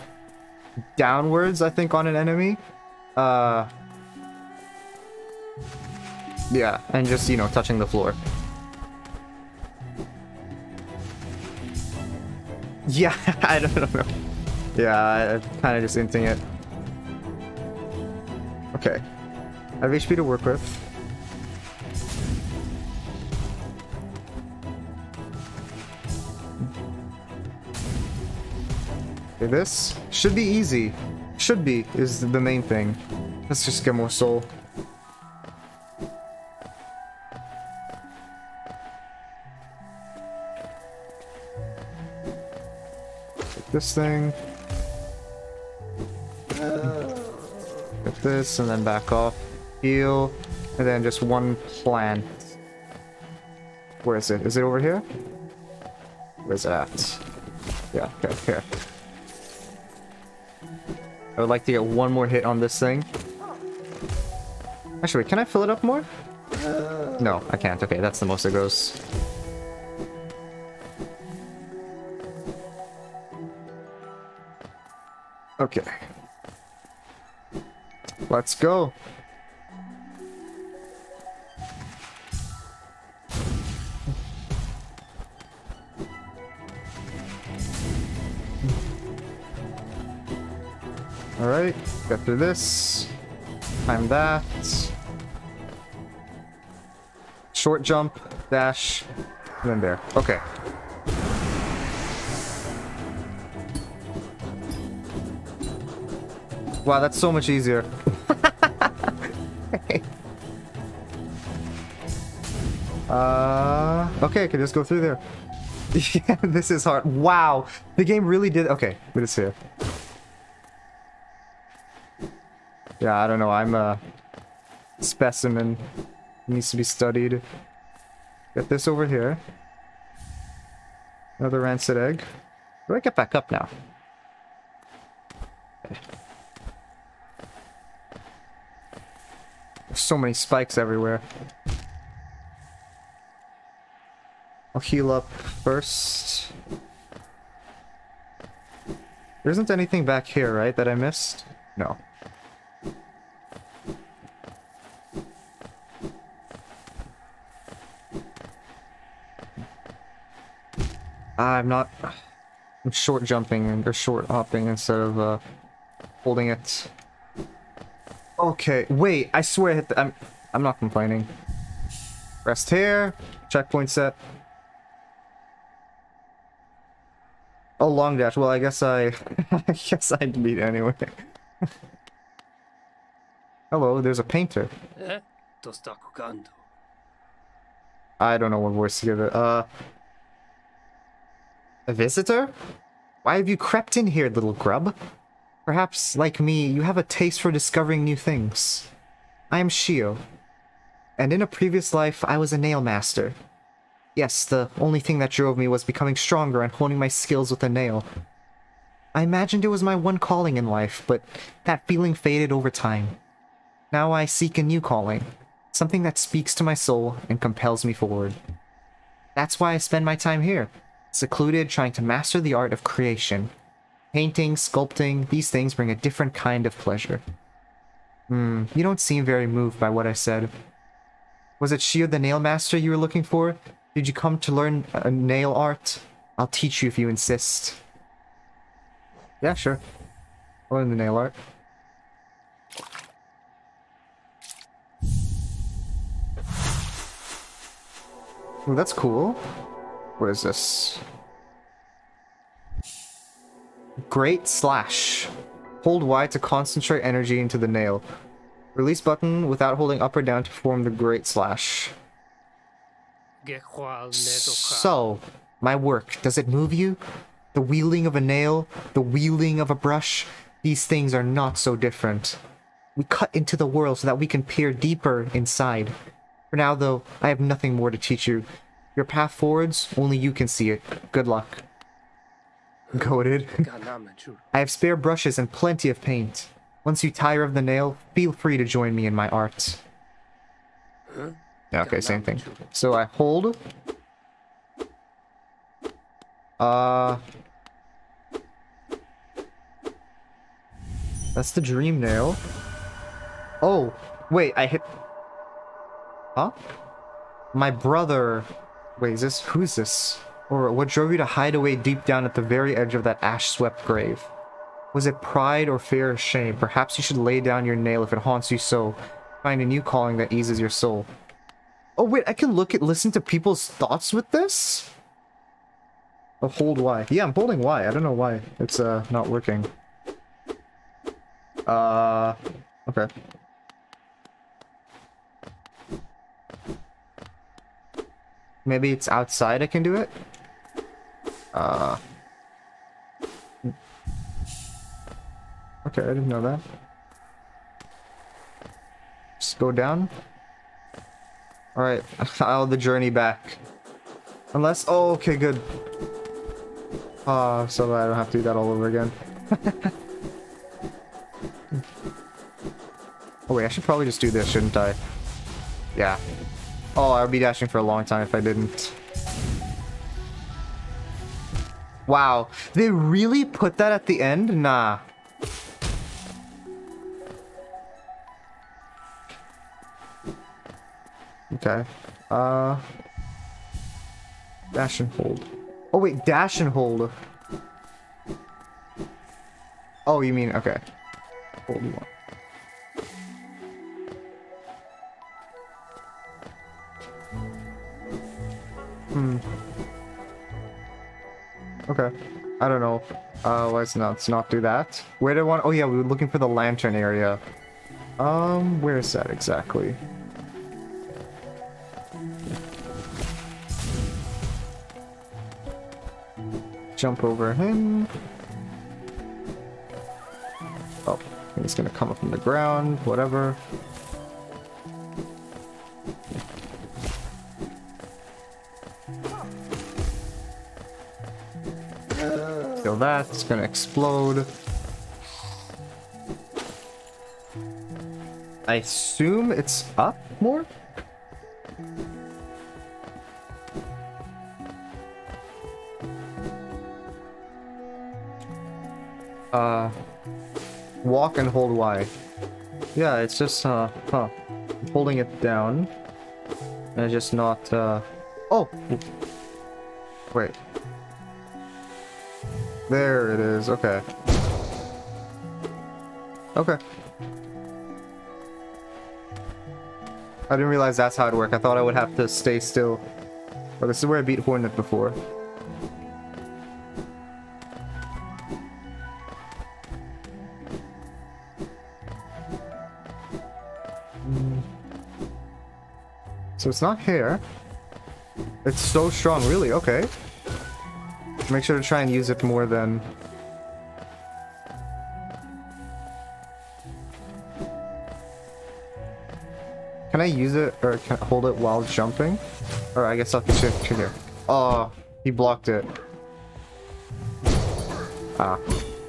downwards, I think, on an enemy. Uh, yeah, and just, you know, touching the floor. Yeah, I don't know. Yeah, I'm kind of just inting it. Okay. I have HP to work with. This should be easy. Should be, is the main thing. Let's just get more soul. Take this thing. Get this and then back off. Heal. And then just one plant. Where is it? Is it over here? Where's it at? Yeah, okay, here. I would like to get one more hit on this thing. Actually, can I fill it up more? No, I can't. Okay, that's the most it goes. Okay. Let's go. Get through this. Time that. Short jump, dash, and then there. Okay. Wow, that's so much easier. uh, okay, I can just go through there. yeah, this is hard. Wow, the game really did. Okay, what is here? Yeah, I don't know. I'm a specimen. Needs to be studied. Get this over here. Another rancid egg. Do I get back up now? Okay. There's so many spikes everywhere. I'll heal up first. There isn't anything back here, right, that I missed? No. I'm not... I'm short jumping or short hopping instead of uh, holding it. Okay, wait, I swear I hit the... I'm, I'm not complaining. Rest here. Checkpoint set. Oh, long dash. Well, I guess I... I guess I'd beat anyway. Hello, there's a painter. Eh? To sta cocando. I don't know what voice to give it. Uh... A visitor? Why have you crept in here, little grub? Perhaps, like me, you have a taste for discovering new things. I am Sheo, and in a previous life, I was a nail master. Yes, the only thing that drove me was becoming stronger and honing my skills with a nail. I imagined it was my one calling in life, but that feeling faded over time. Now I seek a new calling, something that speaks to my soul and compels me forward. That's why I spend my time here, secluded trying to master the art of creation. Painting, sculpting, these things bring a different kind of pleasure. Hmm, you don't seem very moved by what I said. Was it Sheo the nail master you were looking for? Did you come to learn a nail art? I'll teach you if you insist. Yeah, sure. I'll learn the nail art. Well, that's cool. What is this? Great Slash. Hold Y to concentrate energy into the nail. Release button without holding up or down to form the Great Slash. So, My work, does it move you? The wheeling of a nail, the wheeling of a brush, these things are not so different. We cut into the world so that we can peer deeper inside. For now, though, I have nothing more to teach you. Your path forwards, only you can see it. Good luck. Goaded. I have spare brushes and plenty of paint. Once you tire of the nail, feel free to join me in my art. Okay, same thing. So I hold. Uh. That's the dream nail. Oh, wait, I hit. Huh? My brother. Wait, is this. Who's this? Or what drove you to hide away deep down at the very edge of that ash swept grave? Was it pride or fear or shame? Perhaps you should lay down your nail if it haunts you so. Find a new calling that eases your soul. Oh wait, I can look at listen to people's thoughts with this? Oh, hold Y. Yeah, I'm holding Y. I don't know why it's uh not working. Uh, okay. Maybe it's outside I can do it? Uh. Okay, I didn't know that. Just go down. Alright, I'll the journey back. Unless, oh, okay, good. Uh, so I don't have to do that all over again. oh wait, I should probably just do this, shouldn't I? Yeah. Oh, I would be dashing for a long time if I didn't. Wow, they really put that at the end? Nah. Okay. Uh. Dash and hold. Oh wait, dash and hold. Oh, you mean okay. Hold one. Hmm. Okay. I don't know. Uh, let's not let's not do that. Where do I want? Oh yeah, we were looking for the lantern area. Um, where is that exactly? Jump over him. Oh, he's gonna come up from the ground, whatever. Kill that, it's gonna explode. I assume it's up more? Uh, walk and hold Y. Yeah, it's just, uh, huh. Holding it down. And just not, uh... Oh! Wait. There it is, okay. Okay. I didn't realize that's how it worked. I thought I would have to stay still. But this is where I beat Hornet before. So it's not here. It's so strong, really? Okay. Make sure to try and use it more than... Can I use it or can I hold it while jumping? Or I guess I'll can shift here. Oh, he blocked it. Ah.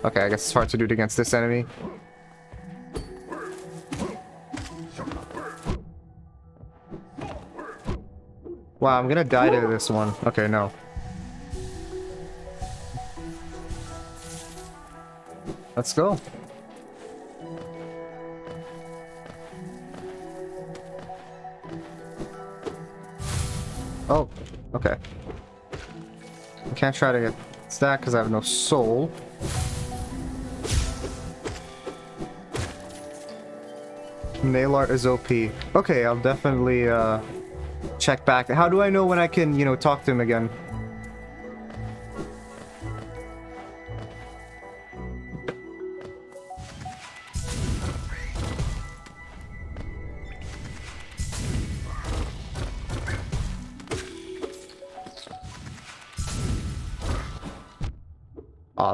Okay, I guess it's hard to do it against this enemy. Wow, I'm gonna die to this one. Okay, no. Let's go. Oh, okay. I can't try to get that because I have no soul. Nail art is OP. Okay, I'll definitely uh, check back. How do I know when I can, you know, talk to him again?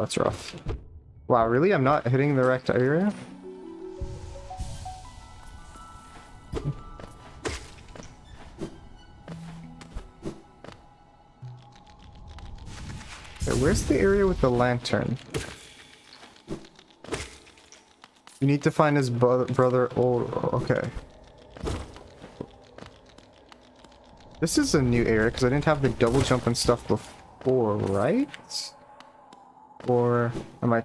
That's rough. Wow, really? I'm not hitting the rect area? Okay, where's the area with the lantern? You need to find his bro brother old okay. This is a new area because I didn't have the double jump and stuff before, right? Or am I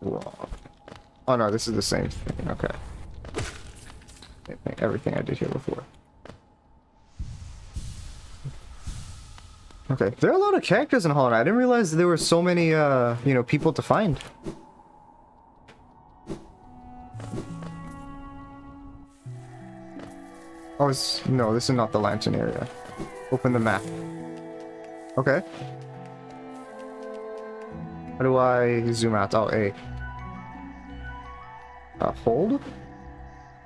wrong? Oh no, this is the same thing. Okay. Same thing, everything I did here before. Okay, there are a lot of characters in Knight. I didn't realize there were so many, uh, you know, people to find. Oh, no, this is not the lantern area. Open the map. Okay. Do I zoom out? Oh, A. Uh, hold?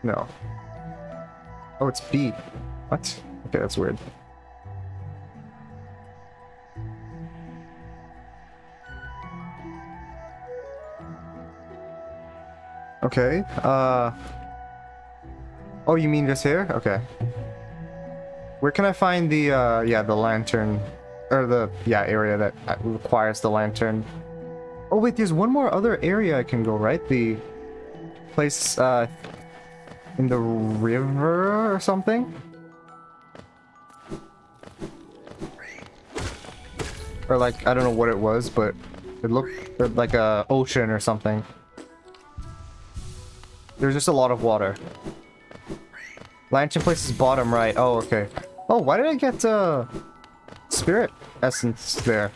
No. Oh, it's B. What? Okay, that's weird. Okay, uh... Oh, you mean just here? Okay. Where can I find the, uh, yeah, the lantern, or the, yeah, area that uh, requires the lantern? Oh, wait, there's one more other area I can go, right? The place, uh, in the river or something? Or like, I don't know what it was, but it looked like a ocean or something. There's just a lot of water. Lantern place is bottom right. Oh, okay. Oh, why did I get, uh, spirit essence there?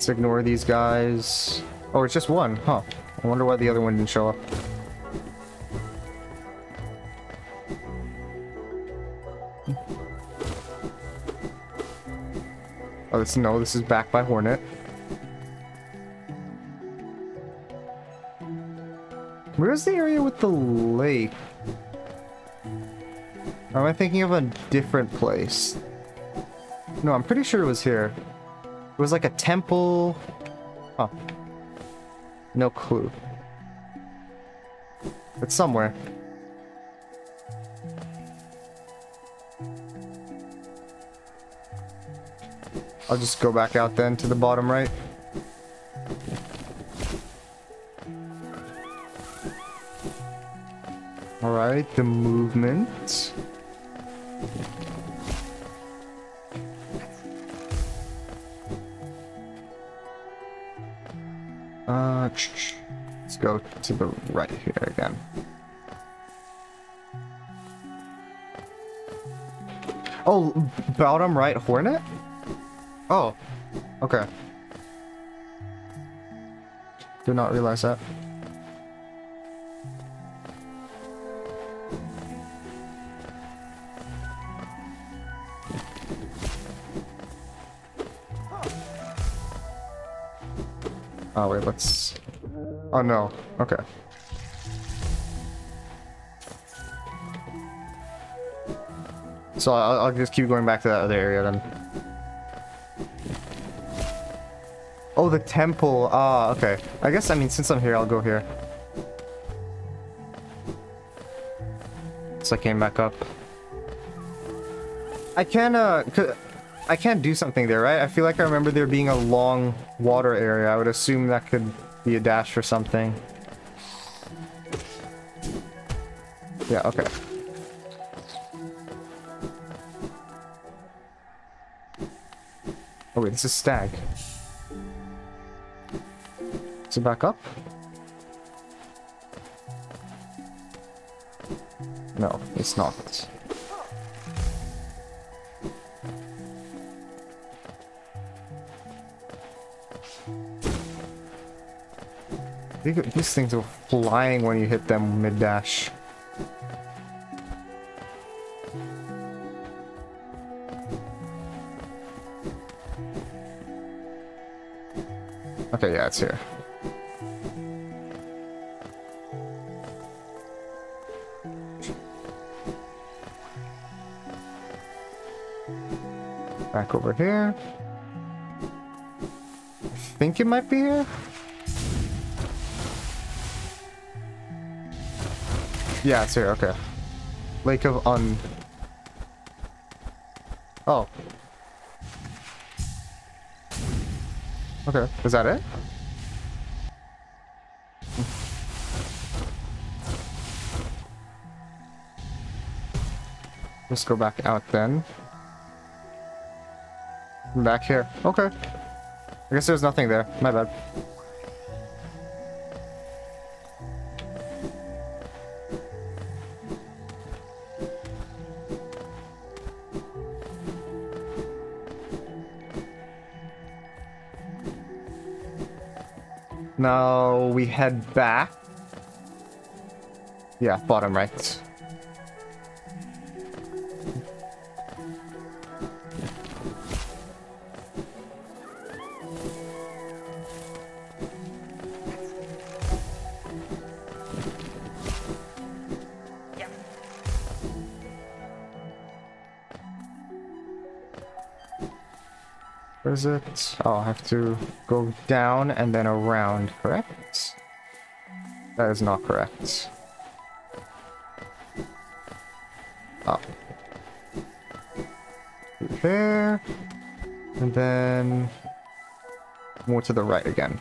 Let's ignore these guys. Oh, it's just one, huh? I wonder why the other one didn't show up. Oh, this no, this is back by Hornet. Where's the area with the lake? Or am I thinking of a different place? No, I'm pretty sure it was here. It was like a temple. Huh. No clue. It's somewhere. I'll just go back out then to the bottom right. Alright, the movement. Let's go to the right here again. Oh, bottom right hornet? Oh, okay. Did not realize that. Oh wait, let's... Oh no, okay. So I'll, I'll just keep going back to that other area then. Oh, the temple. Ah, okay. I guess, I mean, since I'm here, I'll go here. So I came back up. I can, uh, I can't do something there, right? I feel like I remember there being a long water area. I would assume that could be a dash for something. Yeah, okay. Oh wait, this is stag. Is it back up? No, it's not. These things are flying when you hit them mid-dash. Okay, yeah, it's here. Back over here. I think it might be here. Yeah, it's here, okay. Lake of Un... Oh. Okay, is that it? Let's go back out then. I'm back here. Okay. I guess there's nothing there. My bad. Now we head back. Yeah, bottom right. It? Oh, I have to go down and then around, correct? That is not correct. Up. There. And then more to the right again.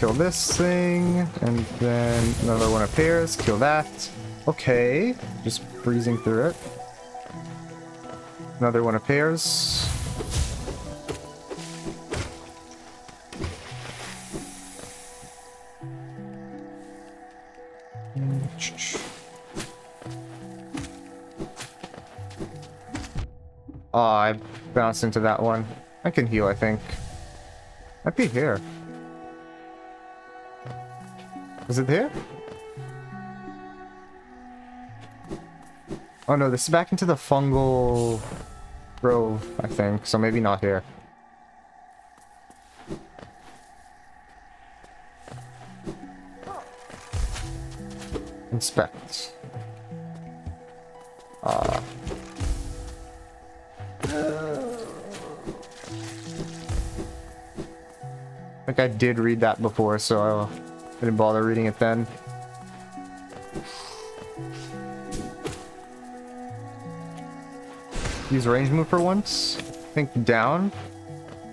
Kill this thing, and then another one appears. Kill that. Okay, just breezing through it. Another one appears. Oh, I bounced into that one. I can heal, I think. Might be here. Is it here? Oh no, this is back into the fungal grove, I think, so maybe not here. Inspect. Ah. I think I did read that before, so I didn't bother reading it then. Use range move for once. I Think down.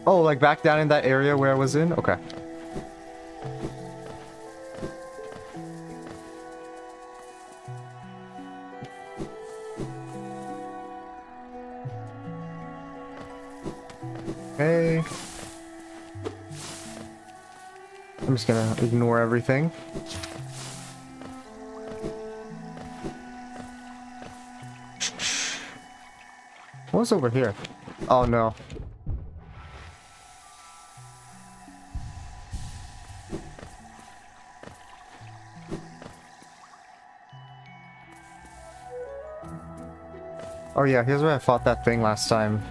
Oh, like back down in that area where I was in? Okay. Okay. I'm just gonna ignore everything. What's over here? Oh no. Oh yeah, here's where I fought that thing last time.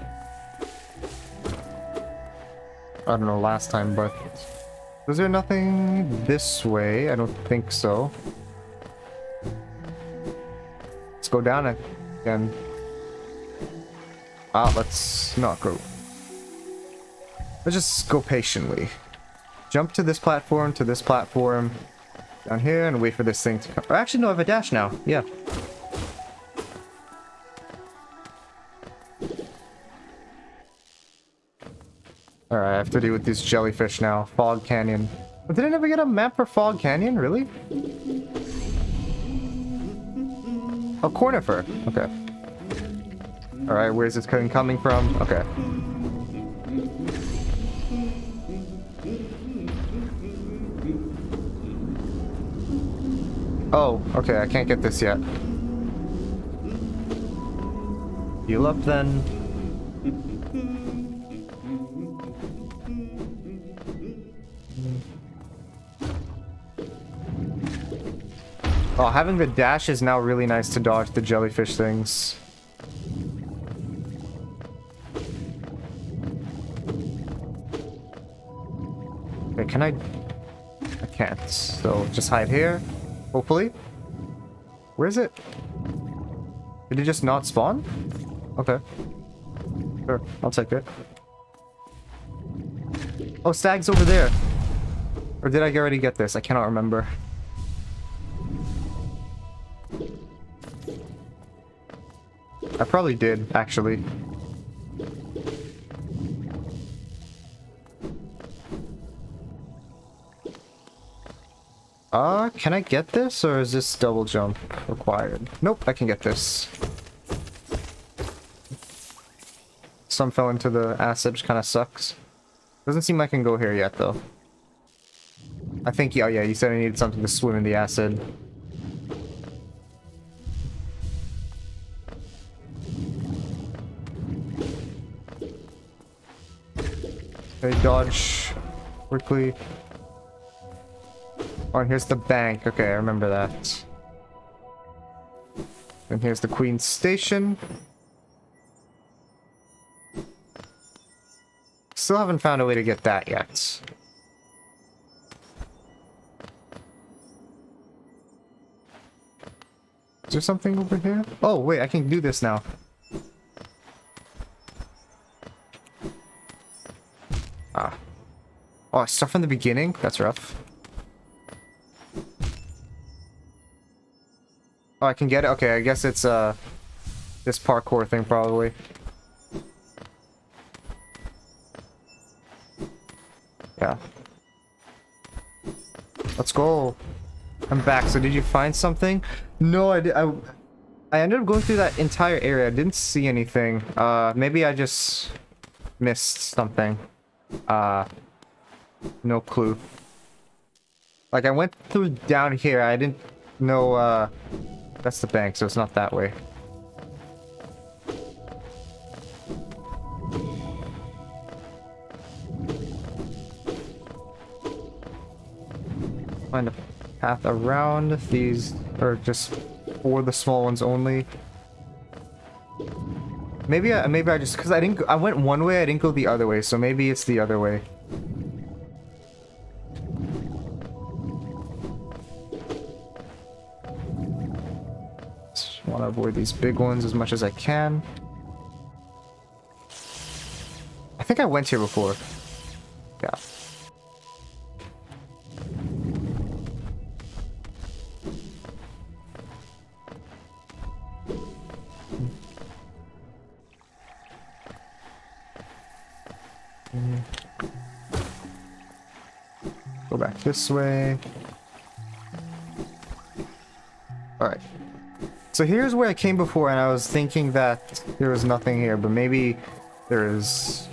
I don't know last time, but... Was there nothing this way? I don't think so. Let's go down again. Ah, let's not go. Let's just go patiently. Jump to this platform, to this platform, down here, and wait for this thing to come. Oh, actually, no, I have a dash now. Yeah. Alright, I have to deal with these jellyfish now. Fog Canyon. But did I never get a map for Fog Canyon? Really? Oh, Cornifer. Okay. Alright, where's this cone coming from? Okay. Oh, okay, I can't get this yet. Heal up then. Oh, having the dash is now really nice to dodge the jellyfish things. Can I... I can't. So just hide here, hopefully. Where is it? Did it just not spawn? Okay. Sure, I'll take it. Oh, stag's over there. Or did I already get this? I cannot remember. I probably did, actually. Uh, can I get this, or is this double jump required? Nope, I can get this. Some fell into the acid, which kind of sucks. Doesn't seem like I can go here yet, though. I think, yeah, yeah, you said I needed something to swim in the acid. Okay, dodge quickly. Oh, here's the bank. Okay, I remember that. And here's the Queen's Station. Still haven't found a way to get that yet. Is there something over here? Oh, wait, I can do this now. Ah. Oh, start from the beginning? That's rough. Oh, I can get it? Okay, I guess it's, uh, this parkour thing, probably. Yeah. Let's go. I'm back. So did you find something? No, I did. I, I ended up going through that entire area. I didn't see anything. Uh, maybe I just missed something. Uh, no clue. Like I went through down here. I didn't know, uh, that's the bank, so it's not that way. Find a path around these, or just for the small ones only. Maybe I, maybe I just, cause I didn't, I went one way, I didn't go the other way, so maybe it's the other way. Want to avoid these big ones as much as I can. I think I went here before. Yeah. Go back this way. Alright. So here's where I came before and I was thinking that there was nothing here, but maybe there is...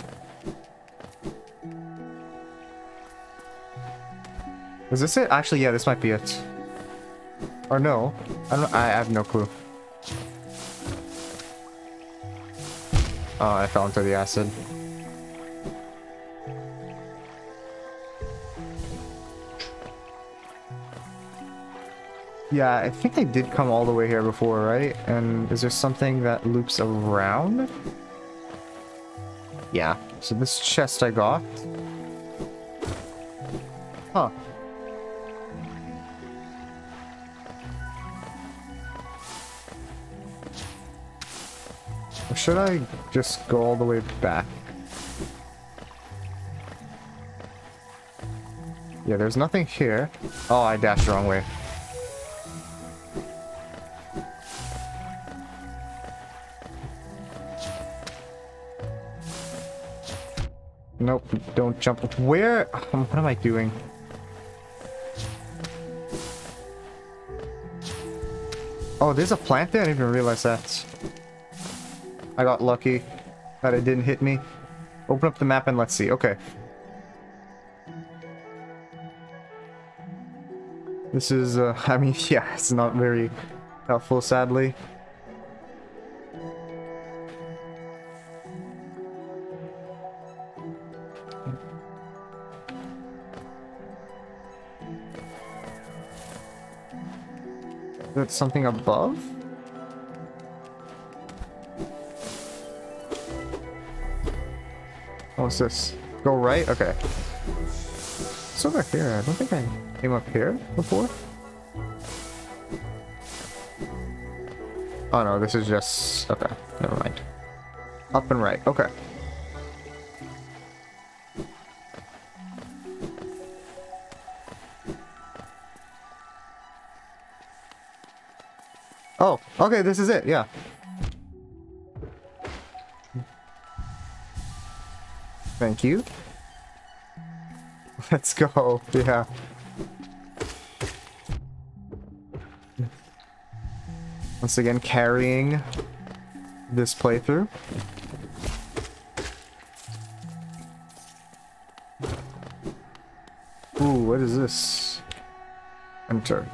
Is this it? Actually, yeah, this might be it. Or no. I don't I have no clue. Oh, I fell into the acid. Yeah, I think I did come all the way here before, right? And is there something that loops around? Yeah, so this chest I got. Huh. Or should I just go all the way back? Yeah, there's nothing here. Oh, I dashed the wrong way. Nope, don't jump. Where? What am I doing? Oh, there's a plant there? I didn't even realize that. I got lucky that it didn't hit me. Open up the map and let's see. Okay. This is, uh, I mean, yeah, it's not very helpful, sadly. That's something above? Oh, What's this? Go right? Okay. It's over here. I don't think I came up here before. Oh no, this is just... Okay, never mind. Up and right, okay. Okay, this is it, yeah. Thank you. Let's go, yeah. Once again, carrying this playthrough. Ooh, what is this? Enter.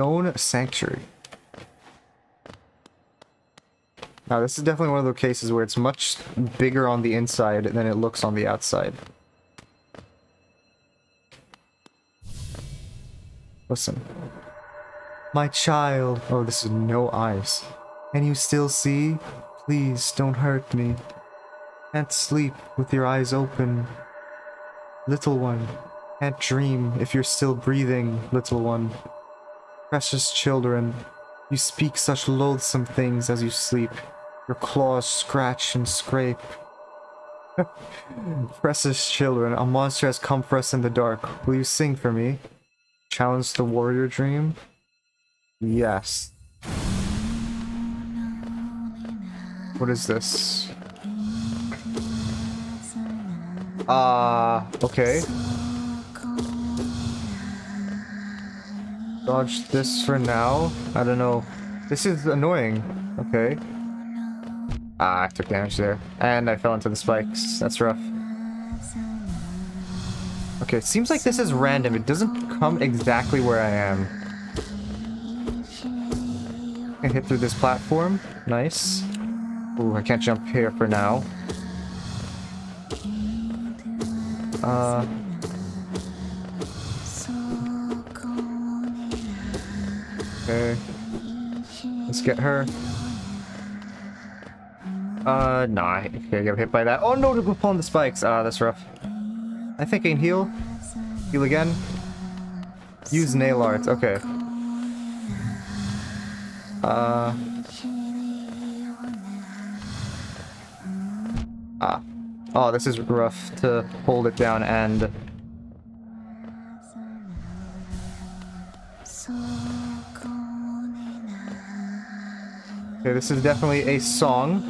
Stone Sanctuary. Now, this is definitely one of those cases where it's much bigger on the inside than it looks on the outside. Listen. My child. Oh, this is no eyes. Can you still see? Please, don't hurt me. Can't sleep with your eyes open. Little one. Can't dream if you're still breathing, little one. Precious children. You speak such loathsome things as you sleep. Your claws scratch and scrape. Precious children, a monster has come for us in the dark. Will you sing for me? Challenge the warrior dream? Yes. What is this? Ah, uh, okay. Dodge this for now. I don't know. This is annoying. Okay. Ah, I took damage there. And I fell into the spikes. That's rough. Okay, seems like this is random. It doesn't come exactly where I am. I hit through this platform. Nice. Ooh, I can't jump here for now. Uh... Okay. Let's get her. Uh, nah, I get hit by that. Oh no, go upon the spikes. Ah, that's rough. I think I can heal. Heal again. Use nail art. Okay. Uh. Ah. Oh, this is rough to hold it down and... Okay, this is definitely a song.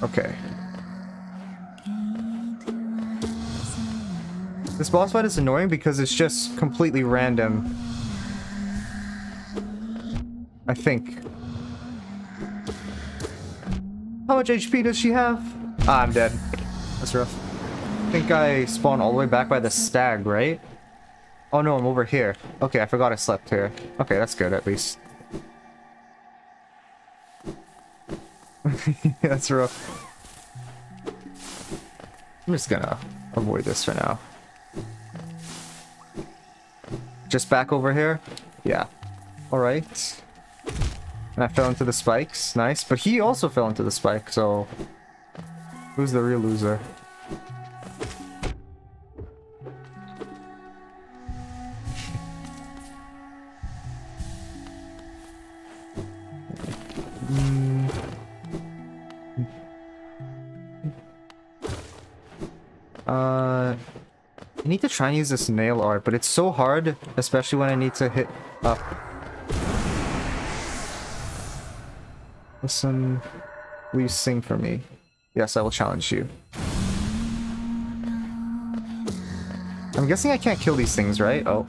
Okay. This boss fight is annoying because it's just completely random. I think. How much HP does she have? Ah, I'm dead. That's rough. I think I spawned all the way back by the stag, right? Oh no, I'm over here. Okay, I forgot I slept here. Okay, that's good at least. that's rough. I'm just gonna avoid this for now. Just back over here? Yeah. Alright. And I fell into the spikes. Nice. But he also fell into the spike, so... Who's the real loser? Need to try and use this nail art, but it's so hard, especially when I need to hit up. Listen, will you sing for me? Yes, I will challenge you. I'm guessing I can't kill these things, right? Oh.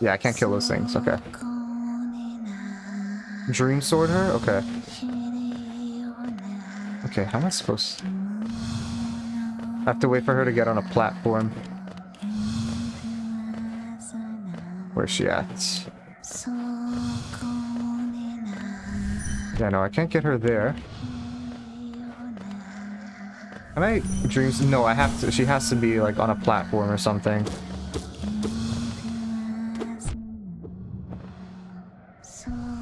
Yeah, I can't kill those things. Okay. Dream sword her? Okay. Okay, how am I supposed... I have to wait for her to get on a platform. Where's she at? Yeah, no, I can't get her there. Can I dreams? No, I have to. She has to be like on a platform or something.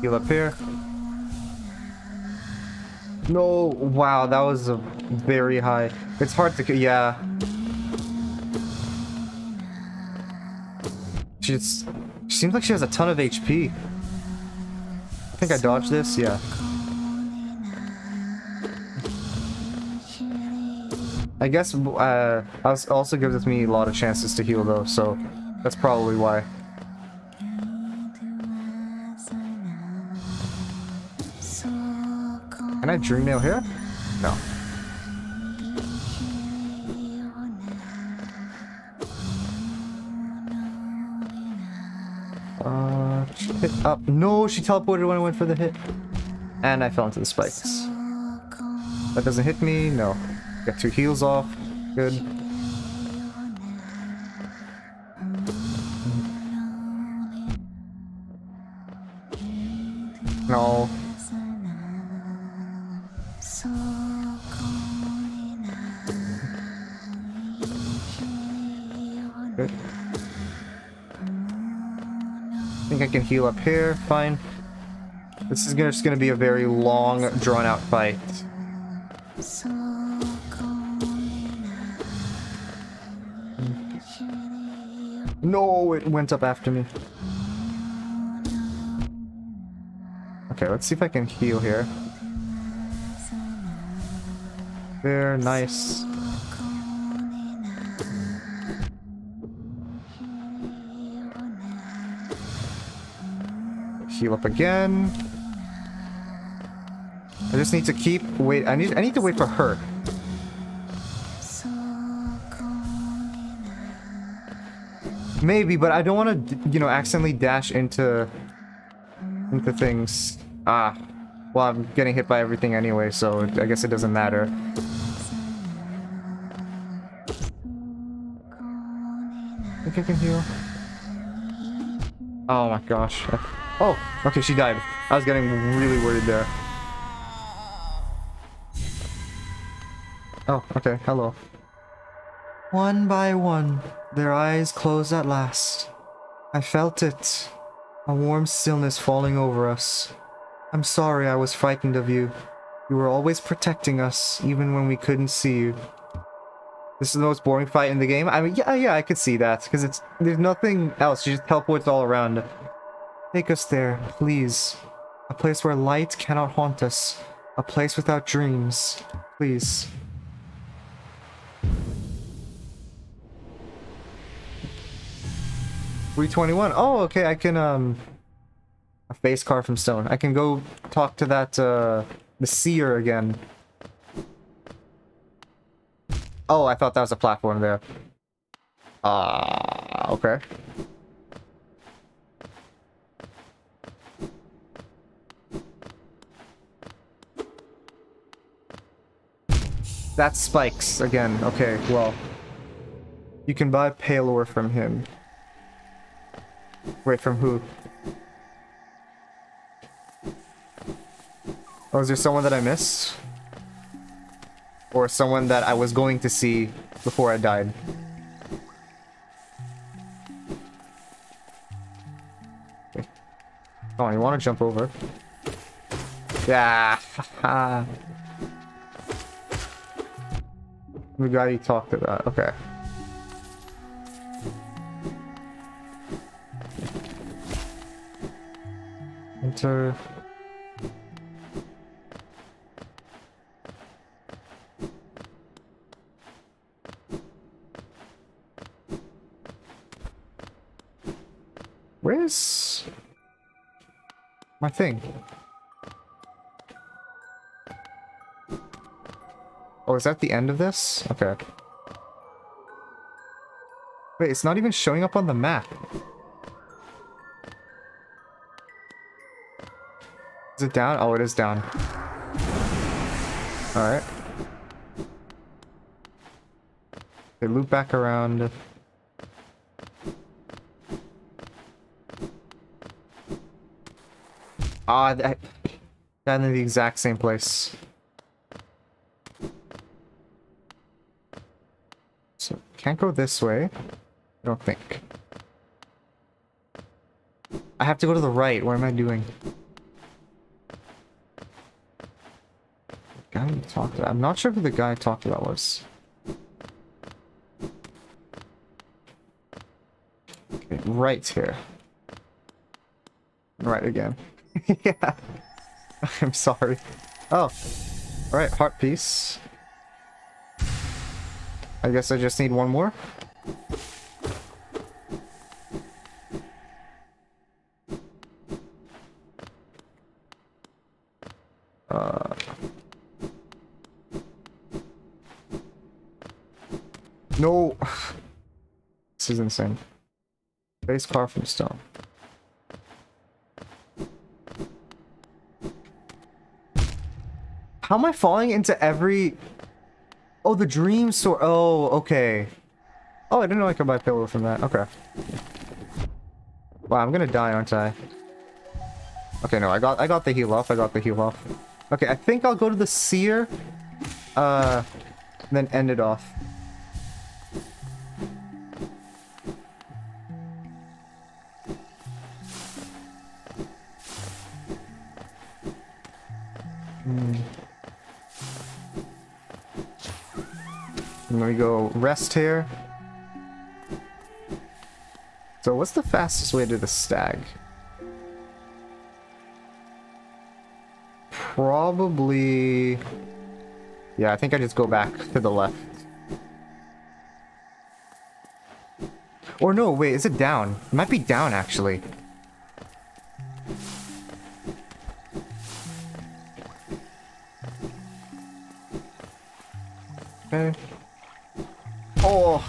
Heal up here. No, wow, that was very high. It's hard to, yeah. She's, she seems like she has a ton of HP. I think I dodged this, yeah. I guess uh, also gives me a lot of chances to heal though, so that's probably why. Can I dream nail here? No. Uh, hit up. No, she teleported when I went for the hit. And I fell into the spikes. That doesn't hit me. No. Got two heals off. Good. No. Heal up here. Fine. This is gonna, just gonna be a very long, drawn-out fight. No, it went up after me. Okay, let's see if I can heal here. There, nice. Heal up again. I just need to keep wait. I need I need to wait for her. Maybe, but I don't want to, you know, accidentally dash into into things. Ah, well, I'm getting hit by everything anyway, so I guess it doesn't matter. I think I can heal. Oh my gosh. Oh, okay, she died. I was getting really worried there. Oh, okay, hello. One by one, their eyes closed at last. I felt it. A warm stillness falling over us. I'm sorry I was frightened of you. You were always protecting us, even when we couldn't see you. This is the most boring fight in the game. I mean, yeah, yeah, I could see that, because it's there's nothing else. You just teleports all around. Take us there, please. A place where light cannot haunt us. A place without dreams. Please. Three twenty-one. Oh, okay. I can um, a face car from stone. I can go talk to that uh, the seer again. Oh, I thought that was a platform there. Ah, uh, okay. That's Spikes again. Okay, well. You can buy pale ore from him. Wait, from who? Oh, is there someone that I missed? Or someone that I was going to see before I died? Okay. Oh, you want to jump over? Yeah. the guy you talked about. Okay. Enter. Where's my thing? Is that the end of this? Okay. Wait, it's not even showing up on the map. Is it down? Oh, it is down. Alright. They loop back around. Ah, that, that in the exact same place. So, can't go this way. I don't think. I have to go to the right. What am I doing? guy we talked about. I'm not sure who the guy I talked about was. Okay, right here. Right again. yeah. I'm sorry. Oh. Alright, heart piece. I guess I just need one more. Uh, no! this is insane. Base car from stone. How am I falling into every... Oh, the dream sword. Oh, okay. Oh, I didn't know I could buy pale ore from that. Okay. Wow, I'm gonna die, aren't I? Okay, no, I got I got the heal off. I got the heal off. Okay, I think I'll go to the seer. Uh, then end it off. Go rest here. So what's the fastest way to the stag? Probably... Yeah, I think I just go back to the left. Or no, wait, is it down? It might be down, actually.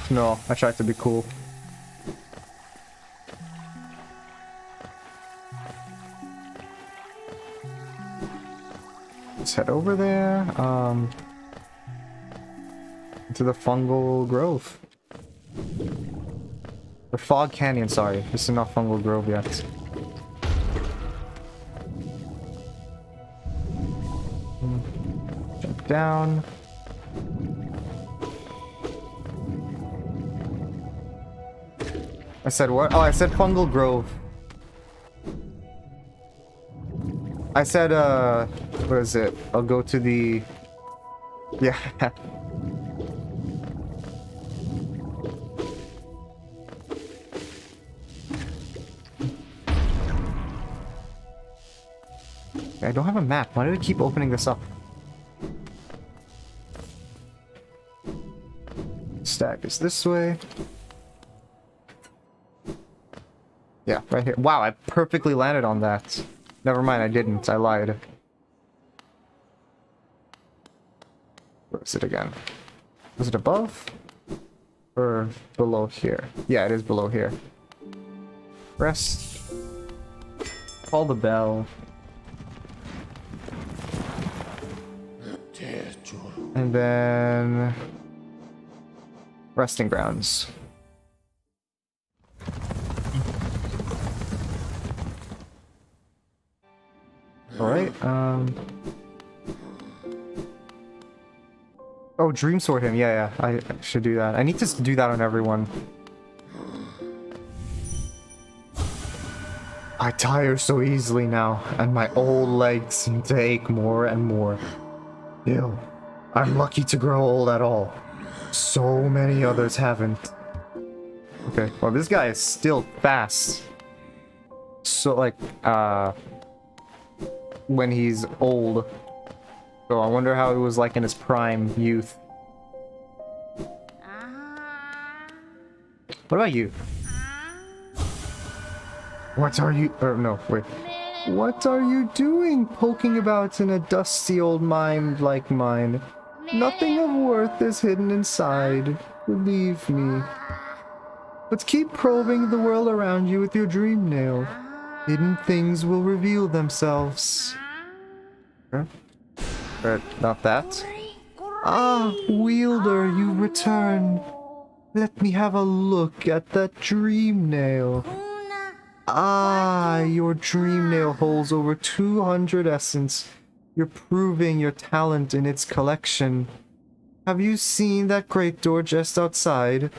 No, I tried to be cool. Let's head over there. Um, to the fungal grove. The fog canyon, sorry. This is not fungal grove yet. Hmm. Down. I said what? Oh, I said fungal grove. I said, uh, what is it? I'll go to the... Yeah. I don't have a map. Why do we keep opening this up? Stag is this way. Yeah, right here. Wow, I perfectly landed on that. Never mind, I didn't. I lied. Where is it again? Is it above? Or below here? Yeah, it is below here. Rest. Call the bell. And then... Resting grounds. Um... Oh, Dream Sword him. Yeah, yeah. I should do that. I need to do that on everyone. I tire so easily now, and my old legs seem to ache more and more. Ew. I'm lucky to grow old at all. So many others haven't. Okay, well this guy is still fast. So like, uh when he's old. So I wonder how he was like in his prime youth. What about you? What are you- or no, wait. What are you doing poking about in a dusty old mind like mine? Nothing of worth is hidden inside, believe me. But keep probing the world around you with your dream nail. Hidden things will reveal themselves. Huh? But not that. Ah, Wielder, you return. Let me have a look at that dream nail. Ah, your dream nail holds over 200 essence. You're proving your talent in its collection. Have you seen that great door just outside?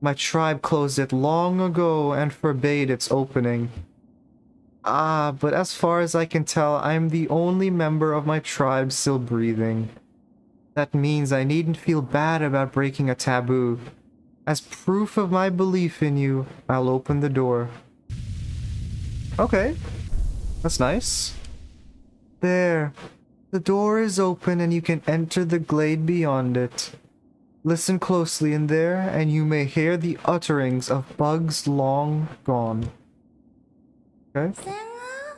My tribe closed it long ago and forbade its opening. Ah, but as far as I can tell, I'm the only member of my tribe still breathing. That means I needn't feel bad about breaking a taboo. As proof of my belief in you, I'll open the door. Okay. That's nice. There. The door is open and you can enter the glade beyond it. Listen closely in there, and you may hear the utterings of bugs long gone. Okay.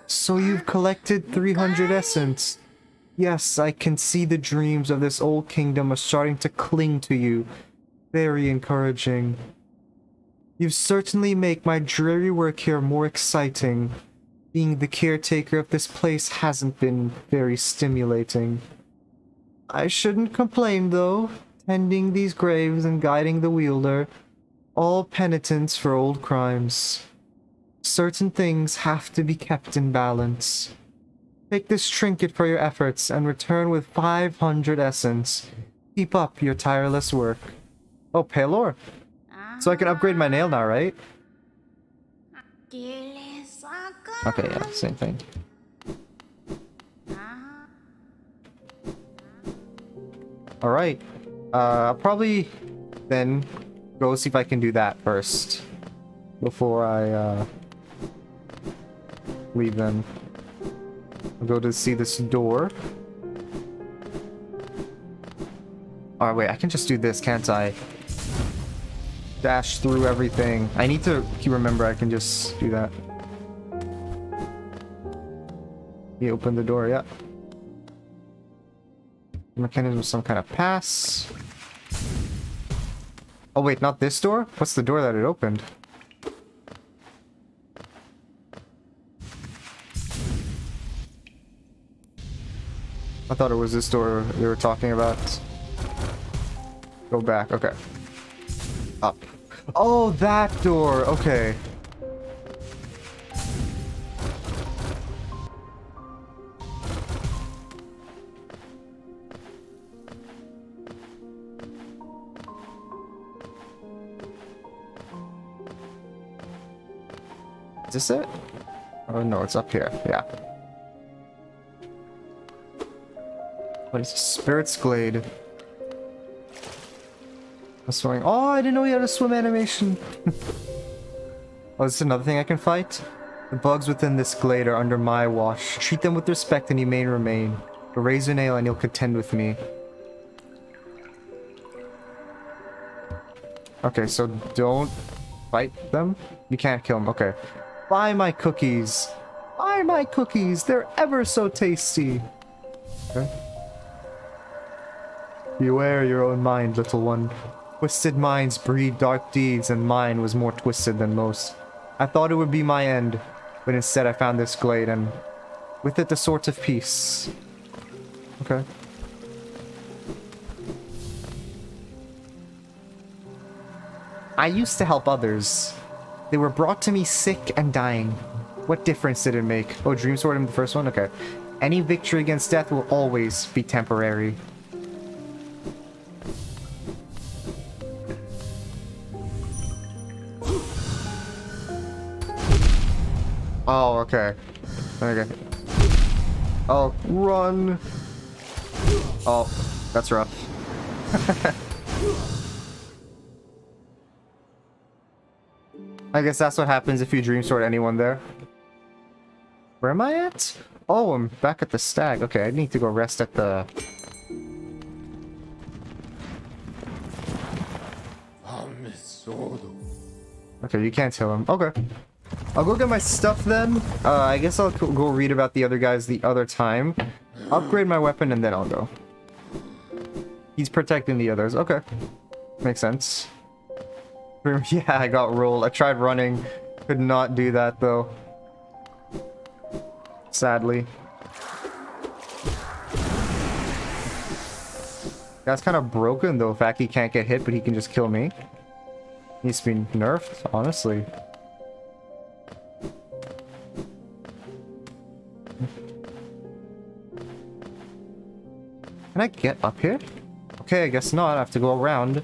So you've collected 300 essence. Yes, I can see the dreams of this old kingdom are starting to cling to you. Very encouraging. You certainly make my dreary work here more exciting. Being the caretaker of this place hasn't been very stimulating. I shouldn't complain though, tending these graves and guiding the wielder, all penitence for old crimes. Certain things have to be kept in balance. Take this trinket for your efforts and return with 500 essence. Keep up your tireless work. Oh, pale ore. So I can upgrade my nail now, right? Okay, yeah, same thing. Alright. Uh, I'll probably then go see if I can do that first. Before I, uh, leave them. I'll go to see this door. Alright, wait, I can just do this, can't I? Dash through everything. I need to remember I can just do that. He opened the door, yeah. Mechanism some kind of pass. Oh wait, not this door? What's the door that it opened? I thought it was this door they were talking about. Go back, okay. Up. Oh, that door, okay. Is this it? Oh no, it's up here. Yeah. What is? Spirit's Glade. I'm swimming. Oh, I didn't know he had a swim animation. oh, is another thing I can fight? The bugs within this glade are under my watch. Treat them with respect and you may remain. But raise a nail and you'll contend with me. Okay, so don't fight them? You can't kill them. Okay. Buy my cookies. Buy my cookies. They're ever so tasty. Okay. Beware your own mind, little one. Twisted minds breed dark deeds, and mine was more twisted than most. I thought it would be my end, but instead I found this glade, and with it the sort of peace. Okay. I used to help others. They were brought to me sick and dying. What difference did it make? Oh, Dream Sword in the first one? Okay. Any victory against death will always be temporary. Oh, okay. Okay. Oh, run! Oh, that's rough. I guess that's what happens if you dream sword anyone there. Where am I at? Oh, I'm back at the stag. Okay, I need to go rest at the... Okay, you can't kill him. Okay. I'll go get my stuff then. Uh, I guess I'll go read about the other guys the other time. Upgrade my weapon and then I'll go. He's protecting the others. Okay. Makes sense. Yeah, I got rolled. I tried running. Could not do that though. Sadly. That's kind of broken though, fact he can't get hit, but he can just kill me. Needs to be nerfed, honestly. Can I get up here? Okay, I guess not. I have to go around.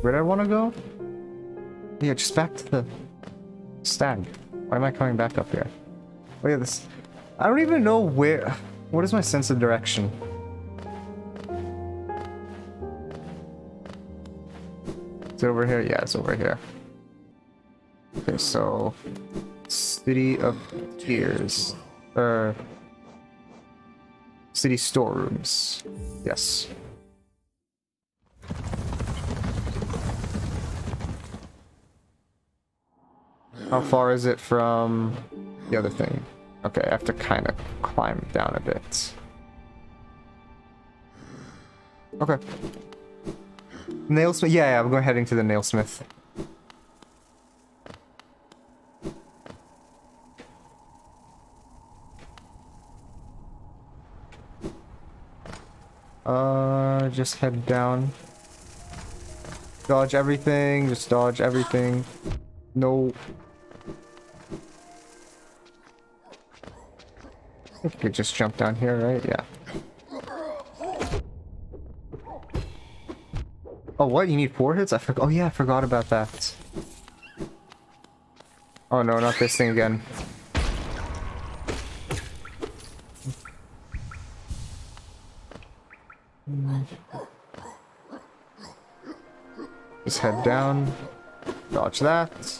Where do I want to go? Yeah, just back to the stag. Why am I coming back up here? Oh yeah, this... I don't even know where... What is my sense of direction? Is it over here? Yeah, it's over here. Okay, so... City of Tears. Or City storerooms. Yes. How far is it from the other thing? Okay, I have to kind of climb down a bit. Okay. Nailsmith? Yeah, yeah, I'm going heading to the nailsmith. Uh, just head down. Dodge everything, just dodge everything. No. I think you could just jump down here, right? Yeah. Oh, what? You need four hits? I forgot. Oh, yeah, I forgot about that. Oh, no, not this thing again. Just head down. Dodge that.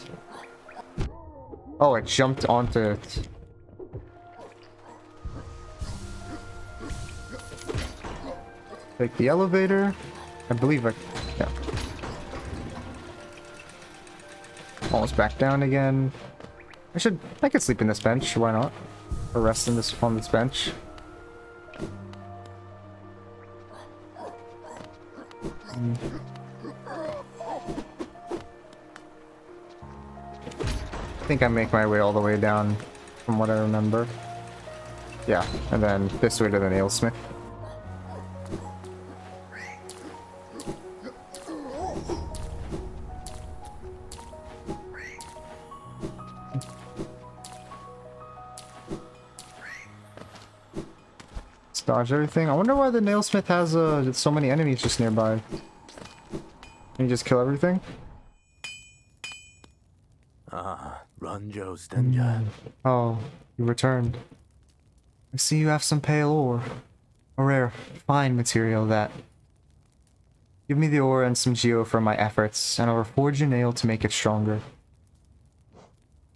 Oh, it jumped onto it. Take the elevator. I believe I... Yeah. Almost back down again. I should... I could sleep in this bench. Why not? Or rest in this on this bench. I think I make my way all the way down from what I remember. Yeah, and then this way to the nailsmith. Dodge everything. I wonder why the nailsmith has uh, so many enemies just nearby. Can you just kill everything? Ah, Ranjo Stenja. Oh, you returned. I see you have some pale ore. A rare, fine material that. Give me the ore and some geo for my efforts, and I'll reforge a nail to make it stronger.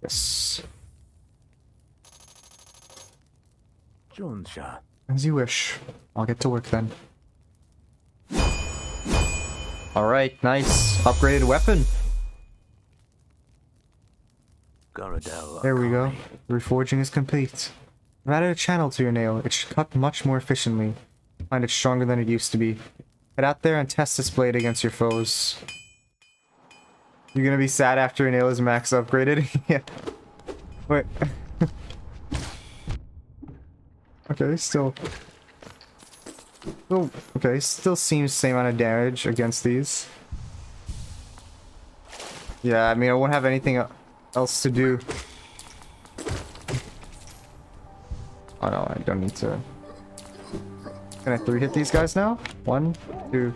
Yes. Jonsha. As you wish. I'll get to work then. Alright, nice. Upgraded weapon. There we go. Reforging is complete. I've added a channel to your nail. It should cut much more efficiently. Find it stronger than it used to be. Head out there and test this blade against your foes. You're gonna be sad after your nail is max upgraded? yeah. Wait. okay, still... Oh, okay, still seems same amount of damage against these. Yeah, I mean, I won't have anything else to do. Oh no, I don't need to. Can I three hit these guys now? One, two,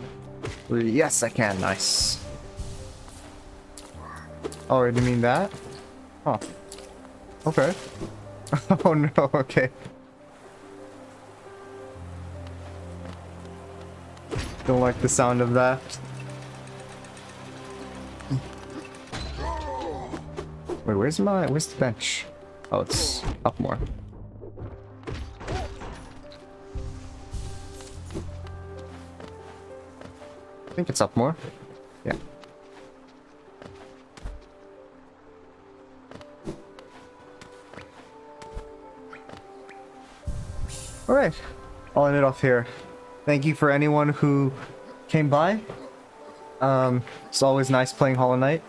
three. Yes, I can. Nice. Oh, I didn't mean that? Huh. Okay. oh no, okay. Don't like the sound of that. Wait, where's my, where's the bench? Oh, it's up more. I think it's up more. Yeah. Alright. I'll end it off here. Thank you for anyone who came by. Um, it's always nice playing Hollow Knight.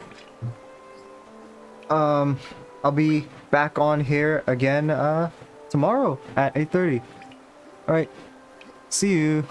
Um, I'll be back on here again uh, tomorrow at 8.30. Alright. See you.